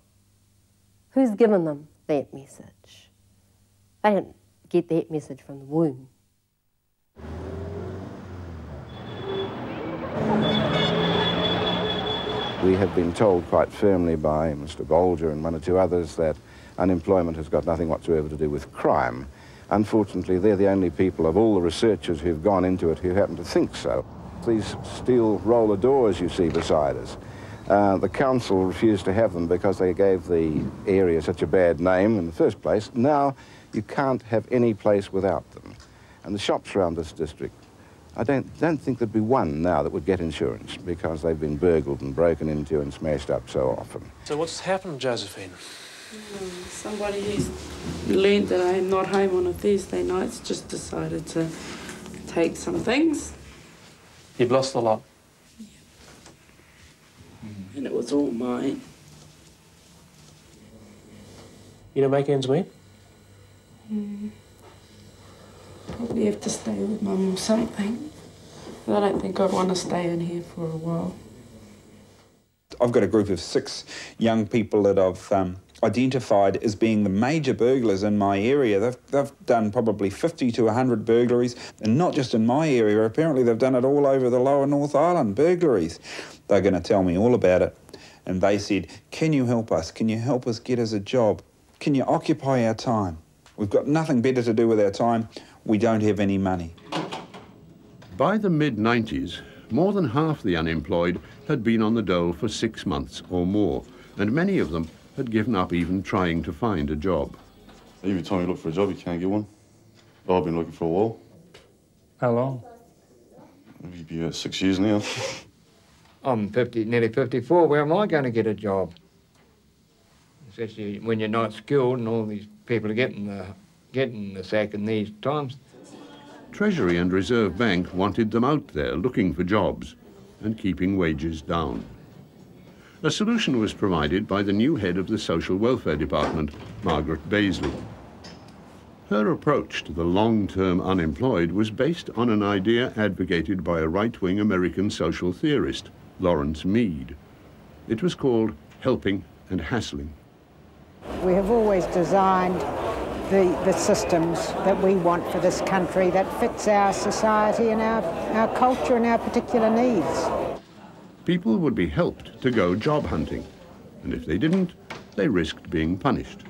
S106: Who's given them that message? They didn't get that message from the womb.
S75: We have been told quite firmly by Mr Bolger and one or two others that unemployment has got nothing whatsoever to do with crime. Unfortunately, they're the only people of all the researchers who've gone into it who happen to think so. These steel roller doors you see beside us, uh, the council refused to have them because they gave the area such a bad name in the first place. Now you can't have any place without them. And the shops around this district, I don't, don't think there'd be one now that would get insurance because they've been burgled and broken into and smashed up so often.
S32: So what's happened, Josephine?
S44: Um, somebody who's learned that I'm not home on a Thursday night just decided to take some things.
S32: You've lost a lot.
S44: And it was all mine.
S32: You don't make ends meet?
S44: Mm. Probably have to stay with mum or something. But I don't think I'd want to stay in here for a while.
S107: I've got a group of six young people that I've um, identified as being the major burglars in my area. They've, they've done probably 50 to 100 burglaries, and not just in my area. Apparently, they've done it all over the lower North Island, burglaries. They're going to tell me all about it. And they said, Can you help us? Can you help us get us a job? Can you occupy our time? We've got nothing better to do with our time. We don't have any money.
S1: By the mid 90s, more than half the unemployed had been on the dole for six months or more, and many of them had given up even trying to find a job.
S108: Every time you look for a job, you can't get one. I've been looking for a while.
S109: How long?
S108: Maybe about six years now.
S109: I'm 50, nearly 54. Where am I going to get a job? Especially when you're not skilled and all these people are getting the, getting the sack in these times.
S1: Treasury and Reserve Bank wanted them out there looking for jobs and keeping wages down. A solution was provided by the new head of the Social Welfare Department, Margaret Bazley. Her approach to the long-term unemployed was based on an idea advocated by a right-wing American social theorist, Lawrence Mead. It was called helping and hassling.
S77: We have always designed the, the systems that we want for this country that fits our society and our, our culture and our particular needs
S1: people would be helped to go job hunting. And if they didn't, they risked being punished.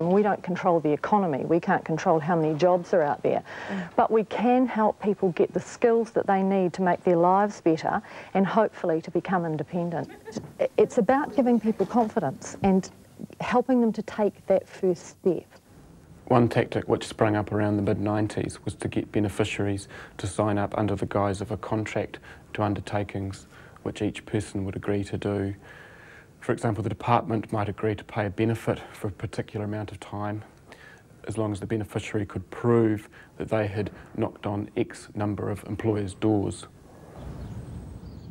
S87: We don't control the economy. We can't control how many jobs are out there. But we can help people get the skills that they need to make their lives better and hopefully to become independent. It's about giving people confidence and helping them to take that first step.
S100: One tactic which sprung up around the mid-90s was to get beneficiaries to sign up under the guise of a contract to undertakings which each person would agree to do. For example, the department might agree to pay a benefit for a particular amount of time as long as the beneficiary could prove that they had knocked on X number of employers' doors.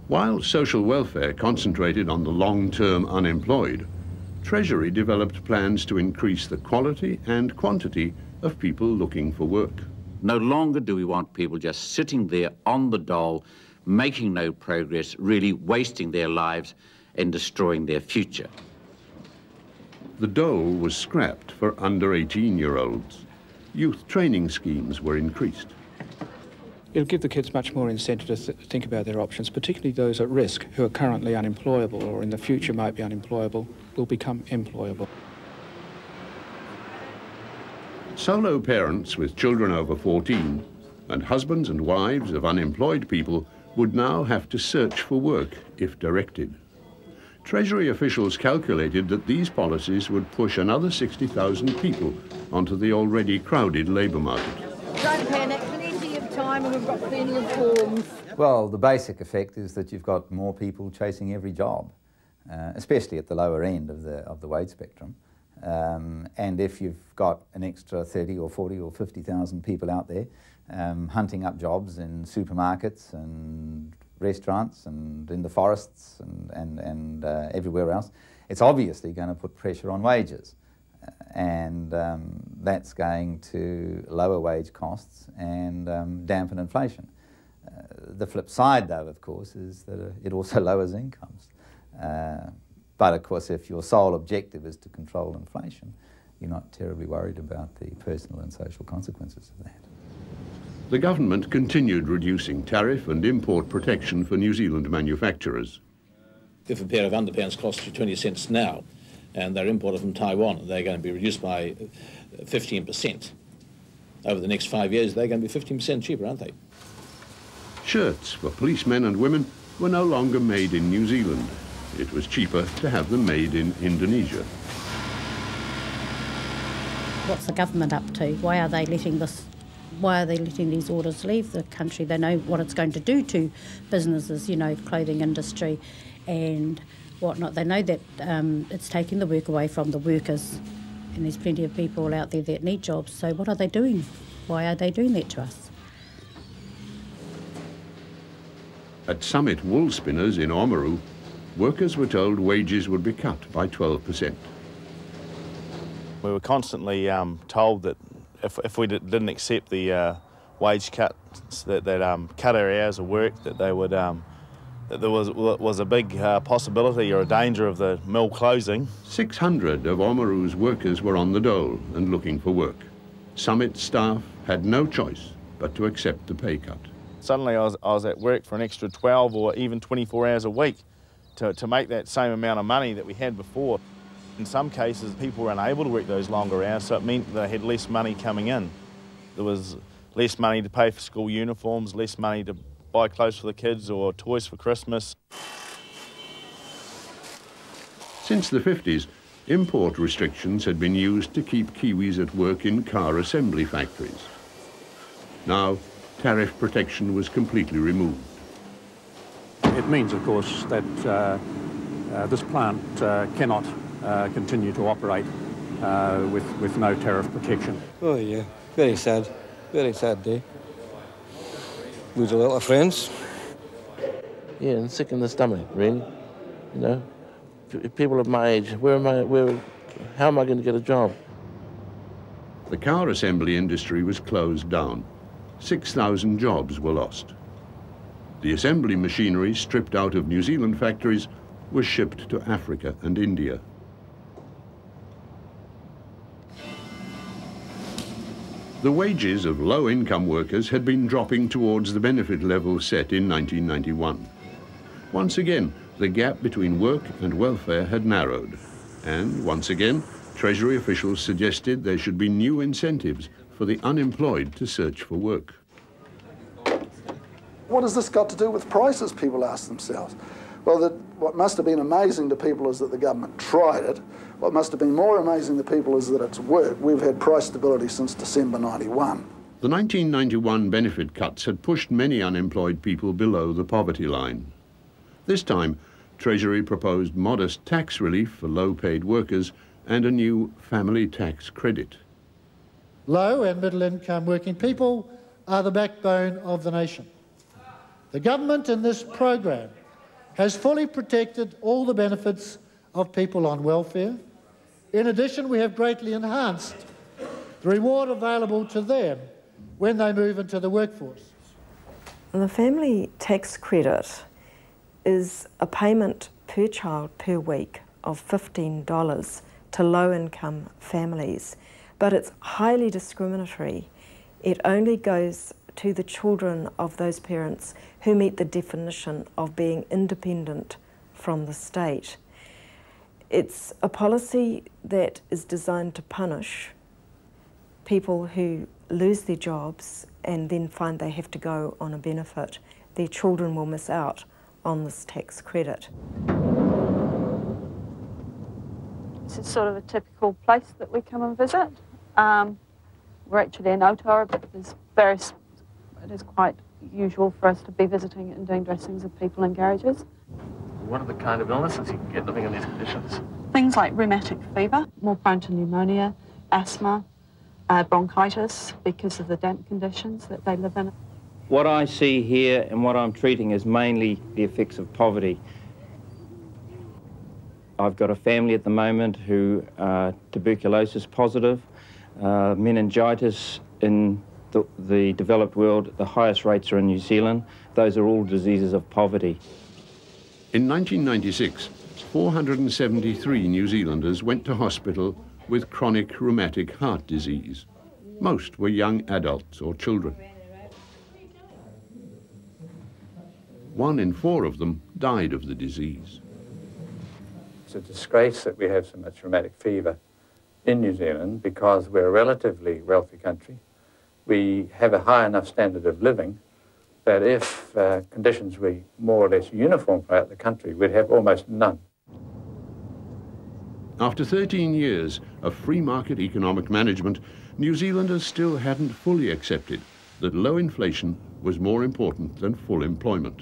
S1: While social welfare concentrated on the long-term unemployed, Treasury developed plans to increase the quality and quantity of people looking for work.
S110: No longer do we want people just sitting there on the dole making no progress, really wasting their lives and destroying their future.
S1: The dole was scrapped for under 18-year-olds. Youth training schemes were increased.
S111: It'll give the kids much more incentive to th think about their options, particularly those at risk who are currently unemployable or in the future might be unemployable, will become employable.
S1: Solo parents with children over 14 and husbands and wives of unemployed people would now have to search for work if directed. Treasury officials calculated that these policies would push another 60,000 people onto the already crowded labour market.
S77: Don't panic, plenty of time and we've got plenty of forms.
S13: Well, the basic effect is that you've got more people chasing every job, uh, especially at the lower end of the, of the wage spectrum. Um, and if you've got an extra 30 or 40 or 50,000 people out there um, hunting up jobs in supermarkets and restaurants and in the forests and, and, and uh, everywhere else, it's obviously going to put pressure on wages. Uh, and um, that's going to lower wage costs and um, dampen inflation. Uh, the flip side, though, of course, is that uh, it also lowers incomes. Uh, but of course, if your sole objective is to control inflation, you're not terribly worried about the personal and social consequences of that.
S1: The government continued reducing tariff and import protection for New Zealand manufacturers.
S112: If a pair of underpants costs you 20 cents now and they're imported from Taiwan, they're going to be reduced by 15%. Over the next five years, they're going to be 15% cheaper, aren't they?
S1: Shirts for policemen and women were no longer made in New Zealand. It was cheaper to have them made in Indonesia.
S87: What's the government up to? Why are they letting this? Why are they letting these orders leave the country? They know what it's going to do to businesses, you know, clothing industry, and whatnot. They know that um, it's taking the work away from the workers, and there's plenty of people out there that need jobs. So what are they doing? Why are they doing that to us?
S1: At Summit Wool Spinners in Oamaru, workers were told wages would be cut by 12%.
S113: We were constantly um, told that if, if we did, not accept the uh, wage cuts, that, that um, cut our hours of work, that they would um, that there was was a big uh, possibility or a danger of the mill closing.
S1: 600 of Oamaru's workers were on the dole and looking for work. Summit staff had no choice but to accept the pay cut
S113: suddenly I was, I was at work for an extra 12 or even 24 hours a week to, to make that same amount of money that we had before. In some cases, people were unable to work those longer hours, so it meant they had less money coming in. There was less money to pay for school uniforms, less money to buy clothes for the kids or toys for Christmas.
S1: Since the 50s, import restrictions had been used to keep Kiwis at work in car assembly factories. Now, tariff protection was completely removed.
S114: It means, of course, that uh, uh, this plant uh, cannot continue to operate uh, with, with no tariff protection.
S115: Oh, yeah. Very sad. Very sad day. Lose a lot of friends.
S116: Yeah, and sick in the stomach, really. You know, people of my age, where am I, where, how am I going to get a job?
S1: The car assembly industry was closed down. 6,000 jobs were lost. The assembly machinery stripped out of New Zealand factories was shipped to Africa and India. The wages of low-income workers had been dropping towards the benefit level set in 1991. Once again, the gap between work and welfare had narrowed. And once again, Treasury officials suggested there should be new incentives for the unemployed to search for work.
S77: What has this got to do with prices, people ask themselves. Well, the, what must have been amazing to people is that the government tried it. What must have been more amazing to people is that it's worked. We've had price stability since December 91.
S1: The 1991 benefit cuts had pushed many unemployed people below the poverty line. This time, Treasury proposed modest tax relief for low-paid workers and a new family tax credit.
S117: Low and middle income working people are the backbone of the nation. The government in this program has fully protected all the benefits of people on welfare. In addition, we have greatly enhanced the reward available to them when they move into the workforce.
S105: The family tax credit is a payment per child per week of $15 to low income families but it's highly discriminatory. It only goes to the children of those parents who meet the definition of being independent from the state. It's a policy that is designed to punish people who lose their jobs and then find they have to go on a benefit. Their children will miss out on this tax credit.
S118: It's sort of a typical place that we come and visit. Um, we're actually in Otara, but there's various, it is quite usual for us to be visiting and doing dressings of people in garages.
S116: What are the kind of illnesses you can get living in these conditions?
S118: Things like rheumatic fever, more prone to pneumonia, asthma, uh, bronchitis because of the damp conditions that they live in.
S119: What I see here and what I'm treating is mainly the effects of poverty. I've got a family at the moment who are tuberculosis positive uh, meningitis in the, the developed world, the highest rates are in New Zealand. Those are all diseases of poverty.
S1: In 1996, 473 New Zealanders went to hospital with chronic rheumatic heart disease. Most were young adults or children. one in four of them died of the disease.
S120: It's a disgrace that we have so much rheumatic fever in New Zealand because we're a relatively wealthy country. We have a high enough standard of living that if uh, conditions were more or less uniform throughout the country, we'd have almost none.
S1: After 13 years of free market economic management, New Zealanders still hadn't fully accepted that low inflation was more important than full employment.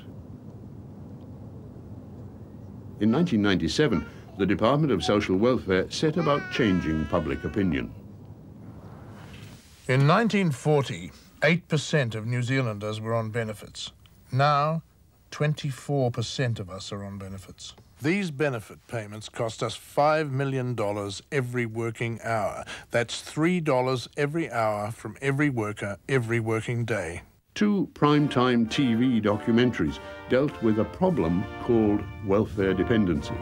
S1: In 1997, the Department of Social Welfare set about changing public opinion.
S121: In 1940, 8% of New Zealanders were on benefits. Now, 24% of us are on benefits. These benefit payments cost us $5 million every working hour. That's $3 every hour from every worker every working day.
S1: Two primetime TV documentaries dealt with a problem called welfare dependency.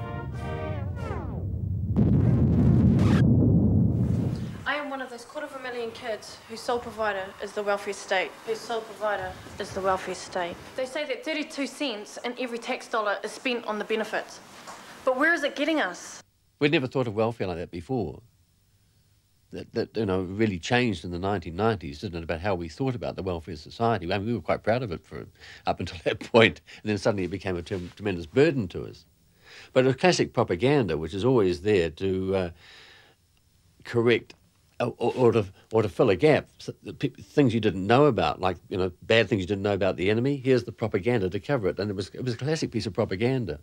S122: Quarter million kids whose sole provider is the welfare state. Whose sole provider is the welfare state. They say that 32 cents in every tax dollar is spent on the benefits. But where is it getting us?
S68: We'd never thought of welfare like that before. That, that you know really changed in the 1990s, didn't it? About how we thought about the welfare society. I mean, we were quite proud of it for up until that point, and then suddenly it became a tremendous burden to us. But it was classic propaganda, which is always there to uh, correct or, or, to, or to fill a gap, things you didn't know about, like you know bad things you didn't know about the enemy. Here's the propaganda to cover it, and it was it was a classic piece of propaganda.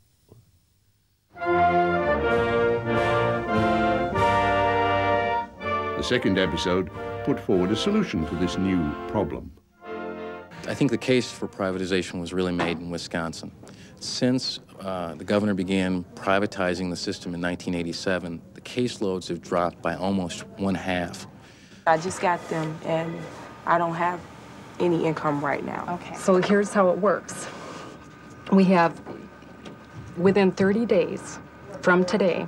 S1: The second episode put forward a solution to this new problem.
S123: I think the case for privatization was really made in Wisconsin. Since uh, the governor began privatizing the system in 1987, the caseloads have dropped by almost one half.
S124: I just got them, and I don't have any income right now.
S125: Okay. So here's how it works. We have, within 30 days from today,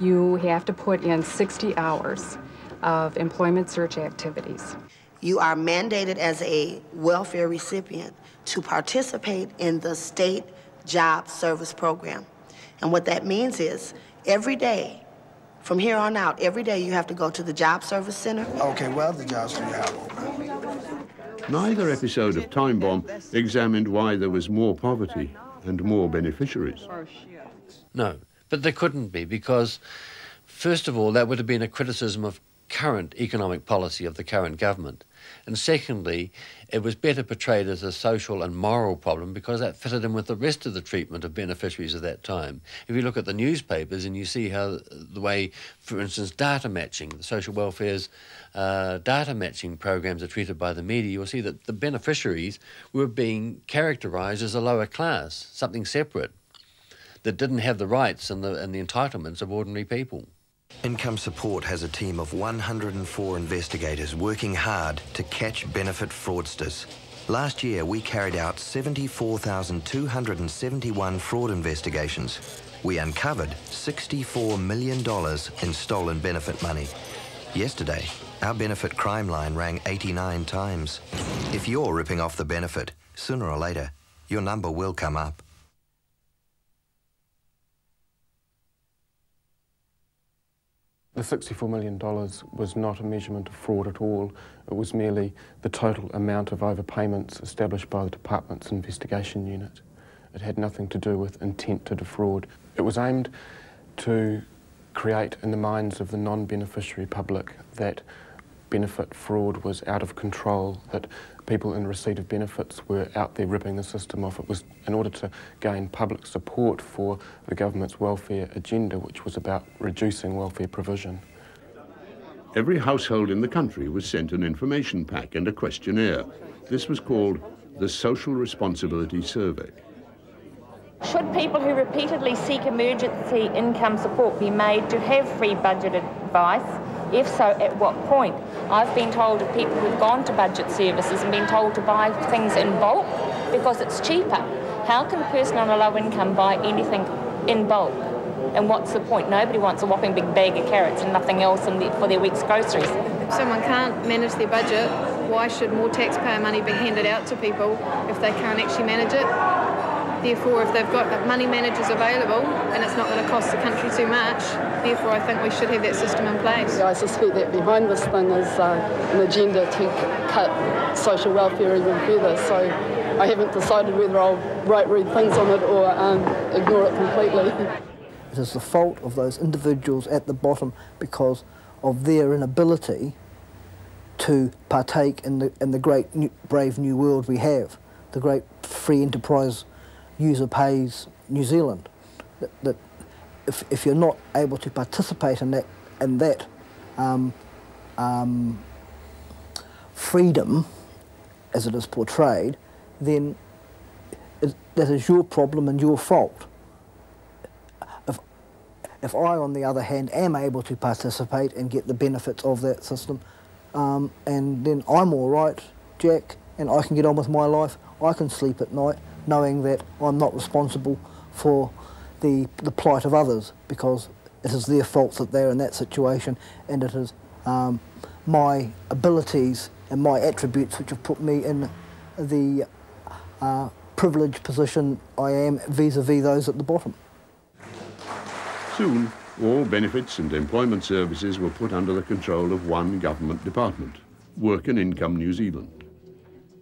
S125: you have to put in 60 hours of employment search activities.
S126: You are mandated as a welfare recipient to participate in the state job service program. And what that means is every day, from here on out, every day you have to go to the job service center.
S127: Okay, well, the jobs do you have open?
S1: Neither episode of Time Bomb examined why there was more poverty and more beneficiaries.
S68: No, but there couldn't be because, first of all, that would have been a criticism of current economic policy of the current government. And secondly, it was better portrayed as a social and moral problem because that fitted in with the rest of the treatment of beneficiaries at that time. If you look at the newspapers and you see how the way, for instance, data matching, the social welfare's uh, data matching programs are treated by the media, you'll see that the beneficiaries were being characterised as a lower class, something separate, that didn't have the rights and the, and the entitlements of ordinary people.
S128: Income Support has a team of 104 investigators working hard to catch benefit fraudsters. Last year, we carried out 74,271 fraud investigations. We uncovered $64 million in stolen benefit money. Yesterday, our benefit crime line rang 89 times. If you're ripping off the benefit, sooner or later, your number will come up.
S100: The $64 million was not a measurement of fraud at all. It was merely the total amount of overpayments established by the Department's investigation unit. It had nothing to do with intent to defraud. It was aimed to create in the minds of the non-beneficiary public that benefit fraud was out of control, that people in receipt of benefits were out there ripping the system off. It was in order to gain public support for the government's welfare agenda, which was about reducing welfare provision.
S1: Every household in the country was sent an information pack and a questionnaire. This was called the Social Responsibility Survey.
S128: Should people who repeatedly seek emergency income support be made to have free budget advice? If so, at what point? I've been told of people who've gone to budget services and been told to buy things in bulk because it's cheaper. How can a person on a low income buy anything in bulk? And what's the point? Nobody wants a whopping big bag of carrots and nothing else the, for their week's groceries.
S125: If someone can't manage their budget, why should more taxpayer money be handed out to people if they can't actually manage it?
S122: Therefore, if they've got money managers available and it's not going to cost the country too much, therefore I think we should have that system in place.
S129: Yeah, I suspect that behind this thing is uh, an agenda to cut social welfare even further. So I haven't decided whether I'll write read things on it or um, ignore it completely.
S130: It is the fault of those individuals at the bottom because of their inability to partake in the, in the great new, brave new world we have, the great free enterprise user pays New Zealand. That, that if, if you're not able to participate in that, in that um, um, freedom, as it is portrayed, then it, that is your problem and your fault. If, if I, on the other hand, am able to participate and get the benefits of that system, um, and then I'm all right, Jack, and I can get on with my life, I can sleep at night knowing that I'm not responsible for the, the plight of others because it is their fault that they're in that situation and it is um, my abilities and my attributes which have put me in the uh, privileged position I am vis-a-vis -vis those at the bottom.
S1: Soon, all benefits and employment services were put under the control of one government department, Work and Income New Zealand.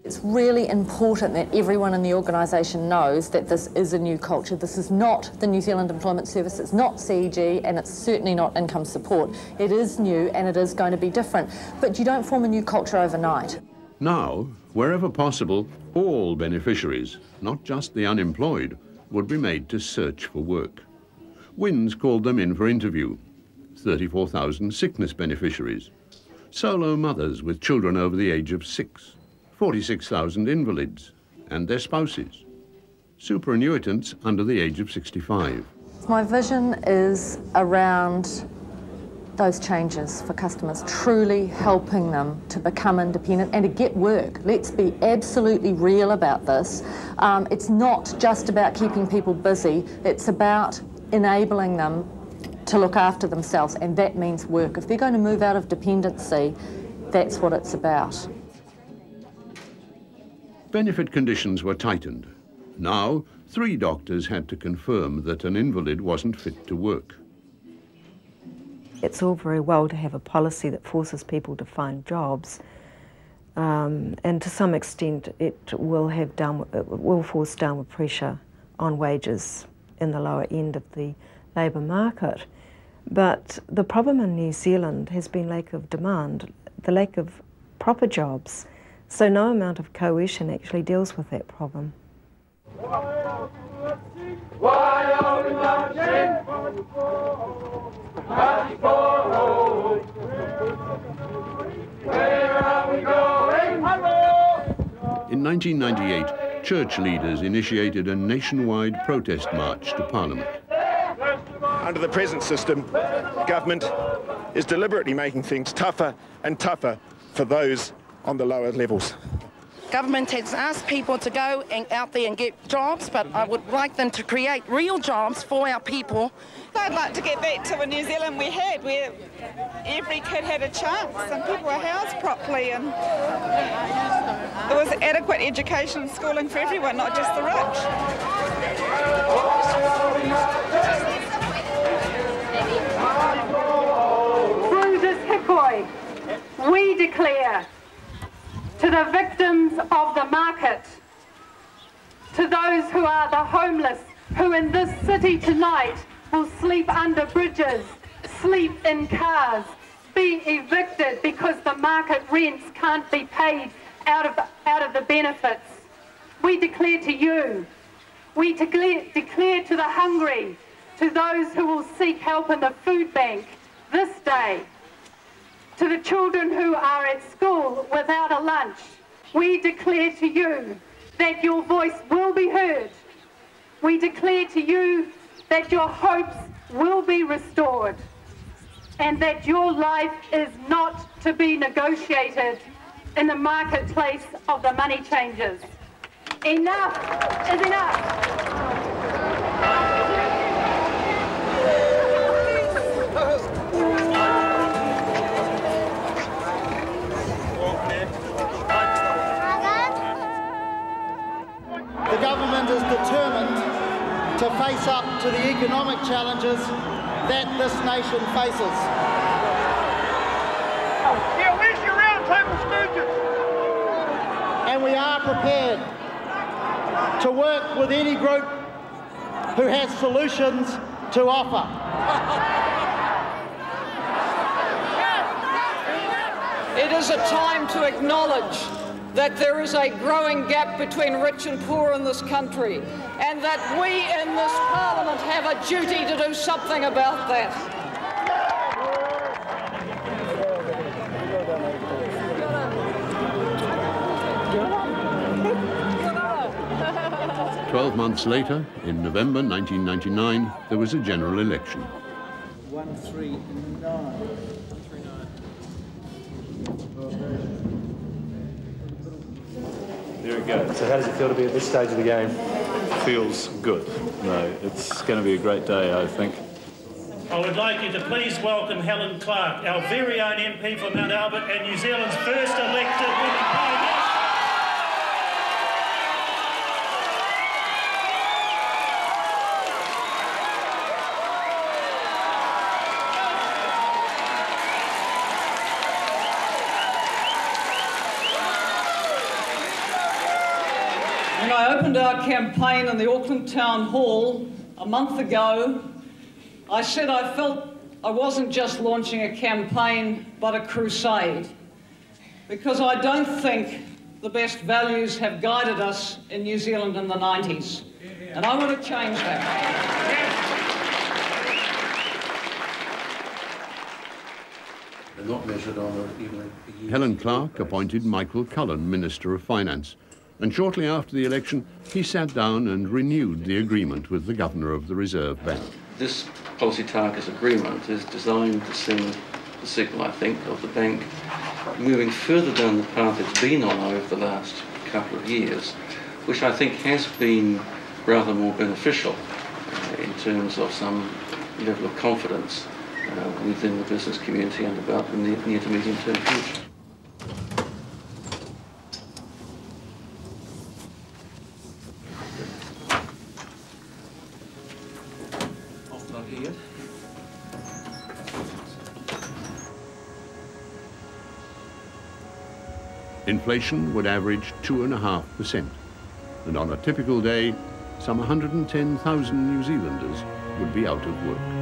S87: It's really important that everyone in the organisation knows that this is a new culture. This is not the New Zealand Employment Service, it's not CEG, and it's certainly not income support. It is new and it is going to be different. But you don't form a new culture overnight.
S1: Now, wherever possible, all beneficiaries, not just the unemployed, would be made to search for work. WINZ called them in for interview. 34,000 sickness beneficiaries. Solo mothers with children over the age of six. 46,000 invalids and their spouses, superannuitants under the age of 65.
S87: My vision is around those changes for customers, truly helping them to become independent and to get work. Let's be absolutely real about this. Um, it's not just about keeping people busy, it's about enabling them to look after themselves, and that means work. If they're going to move out of dependency, that's what it's about.
S1: Benefit conditions were tightened. Now, three doctors had to confirm that an invalid wasn't fit to work.
S105: It's all very well to have a policy that forces people to find jobs, um, and to some extent it will have downward, it will force downward pressure on wages in the lower end of the labour market. But the problem in New Zealand has been lack of demand, the lack of proper jobs. So no amount of coercion actually deals with that problem.
S1: In 1998, church leaders initiated a nationwide protest march to Parliament.
S131: Under the present system, government is deliberately making things tougher and tougher for those on the lower levels.
S132: Government has asked people to go and out there and get jobs, but I would like them to create real jobs for our people.
S133: I'd like to get back to the New Zealand we had, where every kid had a chance and people were housed properly and there was adequate education and schooling for everyone, not just the rich.
S60: Through this hikoi, we declare to the victims of the market, to those who are the homeless, who in this city tonight will sleep under bridges, sleep in cars, be evicted because the market rents can't be paid out of, out of the benefits. We declare to you, we declare, declare to the hungry, to those who will seek help in the food bank this day, to the children who are at school without a lunch, we declare to you that your voice will be heard. We declare to you that your hopes will be restored and that your life is not to be negotiated in the marketplace of the money changers. Enough is enough.
S134: Is determined to face up to the economic challenges that this nation faces.
S135: Yeah, where's your roundtable stooges?
S134: And we are prepared to work with any group who has solutions to offer.
S100: It is a time to acknowledge that there is a growing gap between rich and poor in this country, and that we in this Parliament have a duty to do something about that.
S1: Twelve months later, in November 1999, there was a general election.
S134: One, three, nine.
S136: There we go. So how does it feel to be at this stage of the game?
S77: Feels good. No, it's going to be a great day, I think.
S137: I would like you to please welcome Helen Clark, our very own MP for Mount Albert and New Zealand's first elected woman Prime Minister.
S100: When I opened our campaign in the Auckland Town Hall a month ago, I said I felt I wasn't just launching a campaign, but a crusade. Because I don't think the best values have guided us in New Zealand in the 90s. And I want to change that.
S1: Not measured on a, even a. Helen Clark appointed Michael Cullen Minister of Finance, and shortly after the election, he sat down and renewed the agreement with the Governor of the Reserve Bank.
S138: This policy targets agreement is designed to send the signal, I think, of the bank moving further down the path it's been on over the last couple of years, which I think has been rather more beneficial uh, in terms of some level of confidence uh, within the business community and about the near, near to medium term future.
S1: Inflation would average 2.5%, and on a typical day, some 110,000 New Zealanders would be out of work.